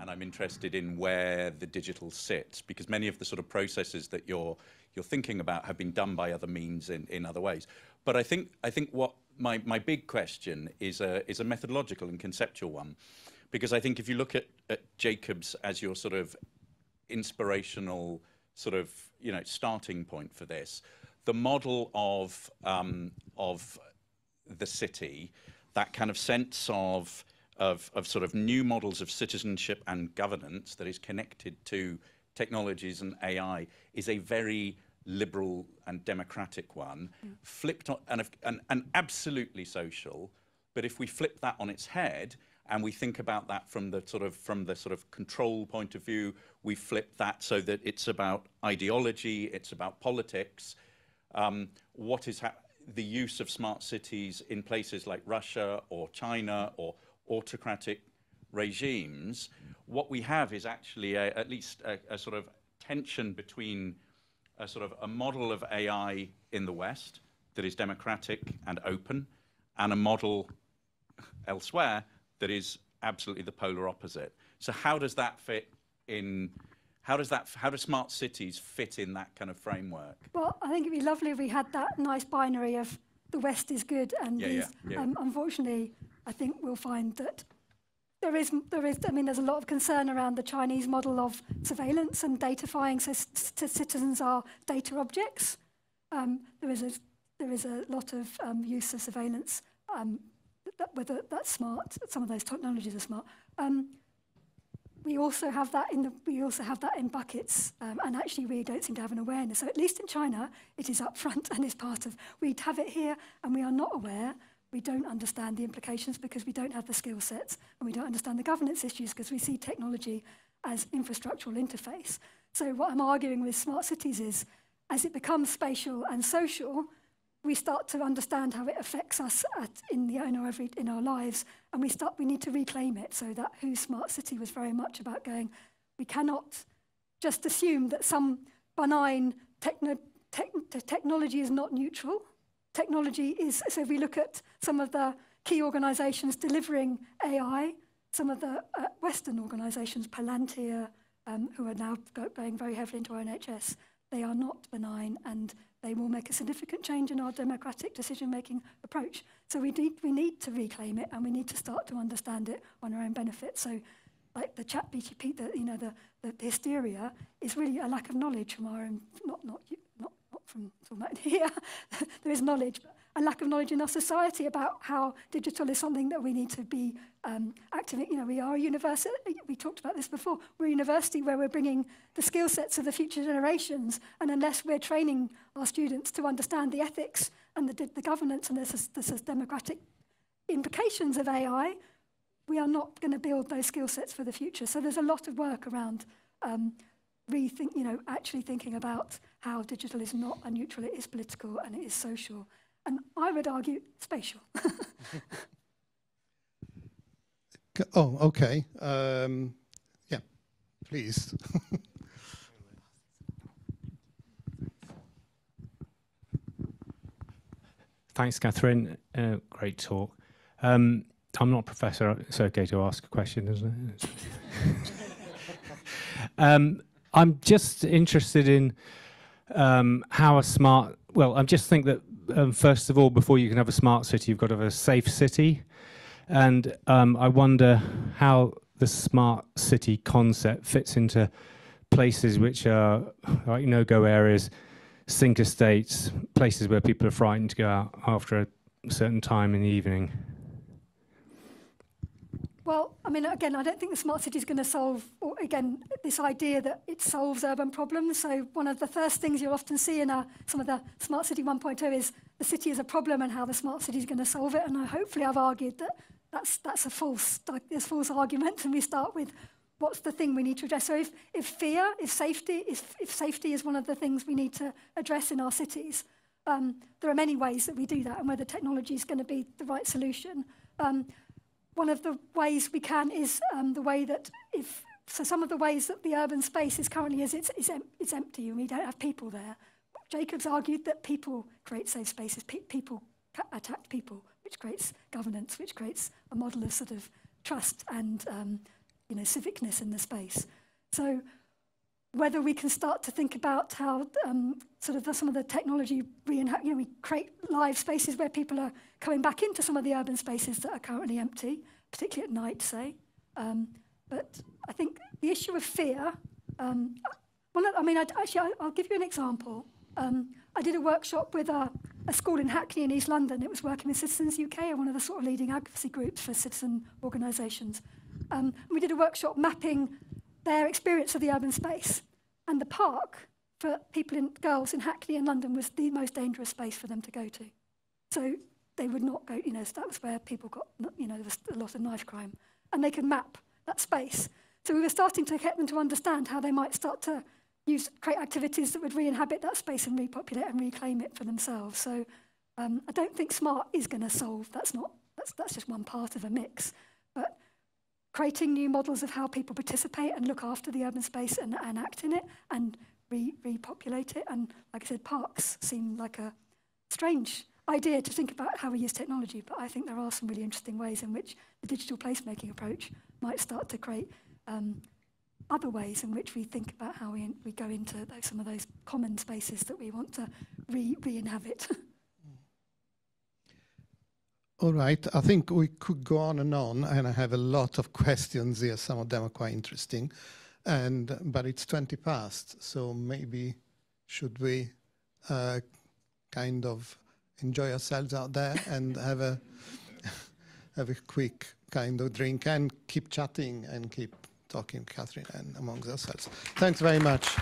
And I'm interested in where the digital sits, because many of the sort of processes that you're, you're thinking about have been done by other means in, in other ways. But I think, I think what my, my big question is a, is a methodological and conceptual one. Because I think if you look at, at Jacobs as your sort of inspirational sort of you know starting point for this. The model of um, of the city, that kind of sense of, of of sort of new models of citizenship and governance that is connected to technologies and AI, is a very liberal and democratic one, mm. flipped on and, and, and absolutely social. But if we flip that on its head and we think about that from the sort of from the sort of control point of view. We flip that so that it's about ideology, it's about politics. Um, what is the use of smart cities in places like Russia or China or autocratic regimes? What we have is actually a, at least a, a sort of tension between a sort of a model of AI in the West that is democratic and open, and a model elsewhere that is absolutely the polar opposite. So how does that fit in? How does that? How do smart cities fit in that kind of framework? Well, I think it'd be lovely if we had that nice binary of the West is good and yeah, these. Yeah, yeah. Um, unfortunately, I think we'll find that there is, there is, I mean, there's a lot of concern around the Chinese model of surveillance and datafying, so citizens are data objects. Um, there is a, there is a lot of um, use of surveillance um, that whether that's smart, some of those technologies are smart. Um, we also have that in the, we also have that in buckets, um, and actually we don't seem to have an awareness. So at least in China, it is up front and is part of. We have it here, and we are not aware. We don't understand the implications because we don't have the skill sets, and we don't understand the governance issues because we see technology as infrastructural interface. So what I'm arguing with smart cities is, as it becomes spatial and social, we start to understand how it affects us at, in, the, in, our every, in our lives, and we, start, we need to reclaim it. So that Whose Smart City was very much about going, we cannot just assume that some benign techno, te technology is not neutral. Technology is, so if we look at some of the key organizations delivering AI, some of the uh, Western organizations, Palantir, um, who are now go going very heavily into our NHS, they are not benign and they will make a significant change in our democratic decision-making approach. So we need, we need to reclaim it and we need to start to understand it on our own benefit. So like the ChatGPT, the, you know, the, the, the hysteria is really a lack of knowledge from our own, not, not, not, not from here, there is knowledge, but a lack of knowledge in our society about how digital is something that we need to be um, active. You know, we are a university, we talked about this before, we're a university where we're bringing the skill sets of the future generations, and unless we're training our students to understand the ethics and the, the governance and the, the, democratic implications of AI, we are not going to build those skill sets for the future. So there's a lot of work around um, rethink, you know, actually thinking about how digital is not a neutral, it is political and it is social and I would argue spatial. oh, okay. Um, yeah, please. Thanks, Katharine. Uh, great talk. Um, I'm not a professor. It's okay to ask a question, isn't it? um, I'm just interested in um, how a smart. Well, I just think that um, first of all, before you can have a smart city, you've got to have a safe city, and um, I wonder how the smart city concept fits into places which are like no-go areas, sink estates, places where people are frightened to go out after a certain time in the evening. Well, I mean, again, I don't think the smart city is going to solve, or again, this idea that it solves urban problems. So one of the first things you'll often see in our, some of the Smart City 1.0 is the city is a problem and how the smart city is going to solve it. And I, hopefully I've argued that that's, that's a false, this false argument. And we start with what's the thing we need to address. So if, if fear, if safety, if, if safety is one of the things we need to address in our cities, um, there are many ways that we do that and whether technology is going to be the right solution. Um, one of the ways we can is um, the way that if so some of the ways that the urban space is currently is it's, it's, em it's empty and we don't have people there. Jacobs argued that people create safe spaces, Pe people attack people, which creates governance, which creates a model of sort of trust and um, you know civicness in the space. So whether we can start to think about how um, sort of the, some of the technology we you know we create live spaces where people are coming back into some of the urban spaces that are currently empty, particularly at night, say. Um, but I think the issue of fear. Um, well, I mean, I'd, actually, I, I'll give you an example. Um, I did a workshop with a, a school in Hackney in East London. It was working with Citizens UK, one of the sort of leading advocacy groups for citizen organisations. Um, we did a workshop mapping their experience of the urban space. And the park for people in girls in Hackney and London was the most dangerous space for them to go to. So they would not go, you know, so that was where people got, you know, there was a lot of knife crime. And they could map that space. So we were starting to get them to understand how they might start to use, create activities that would re-inhabit that space and repopulate and reclaim it for themselves. So um, I don't think smart is going to solve, that's not, that's, that's just one part of a mix. But creating new models of how people participate and look after the urban space and, and act in it and re repopulate it. And like I said, parks seem like a strange idea to think about how we use technology, but I think there are some really interesting ways in which the digital placemaking approach might start to create um, other ways in which we think about how we, we go into those, some of those common spaces that we want to re-inhabit. Re All right, I think we could go on and on, and I have a lot of questions here. Some of them are quite interesting, and but it's 20 past, so maybe should we uh, kind of enjoy ourselves out there and have a have a quick kind of drink and keep chatting and keep talking, Katharine, and amongst ourselves. Thanks very much.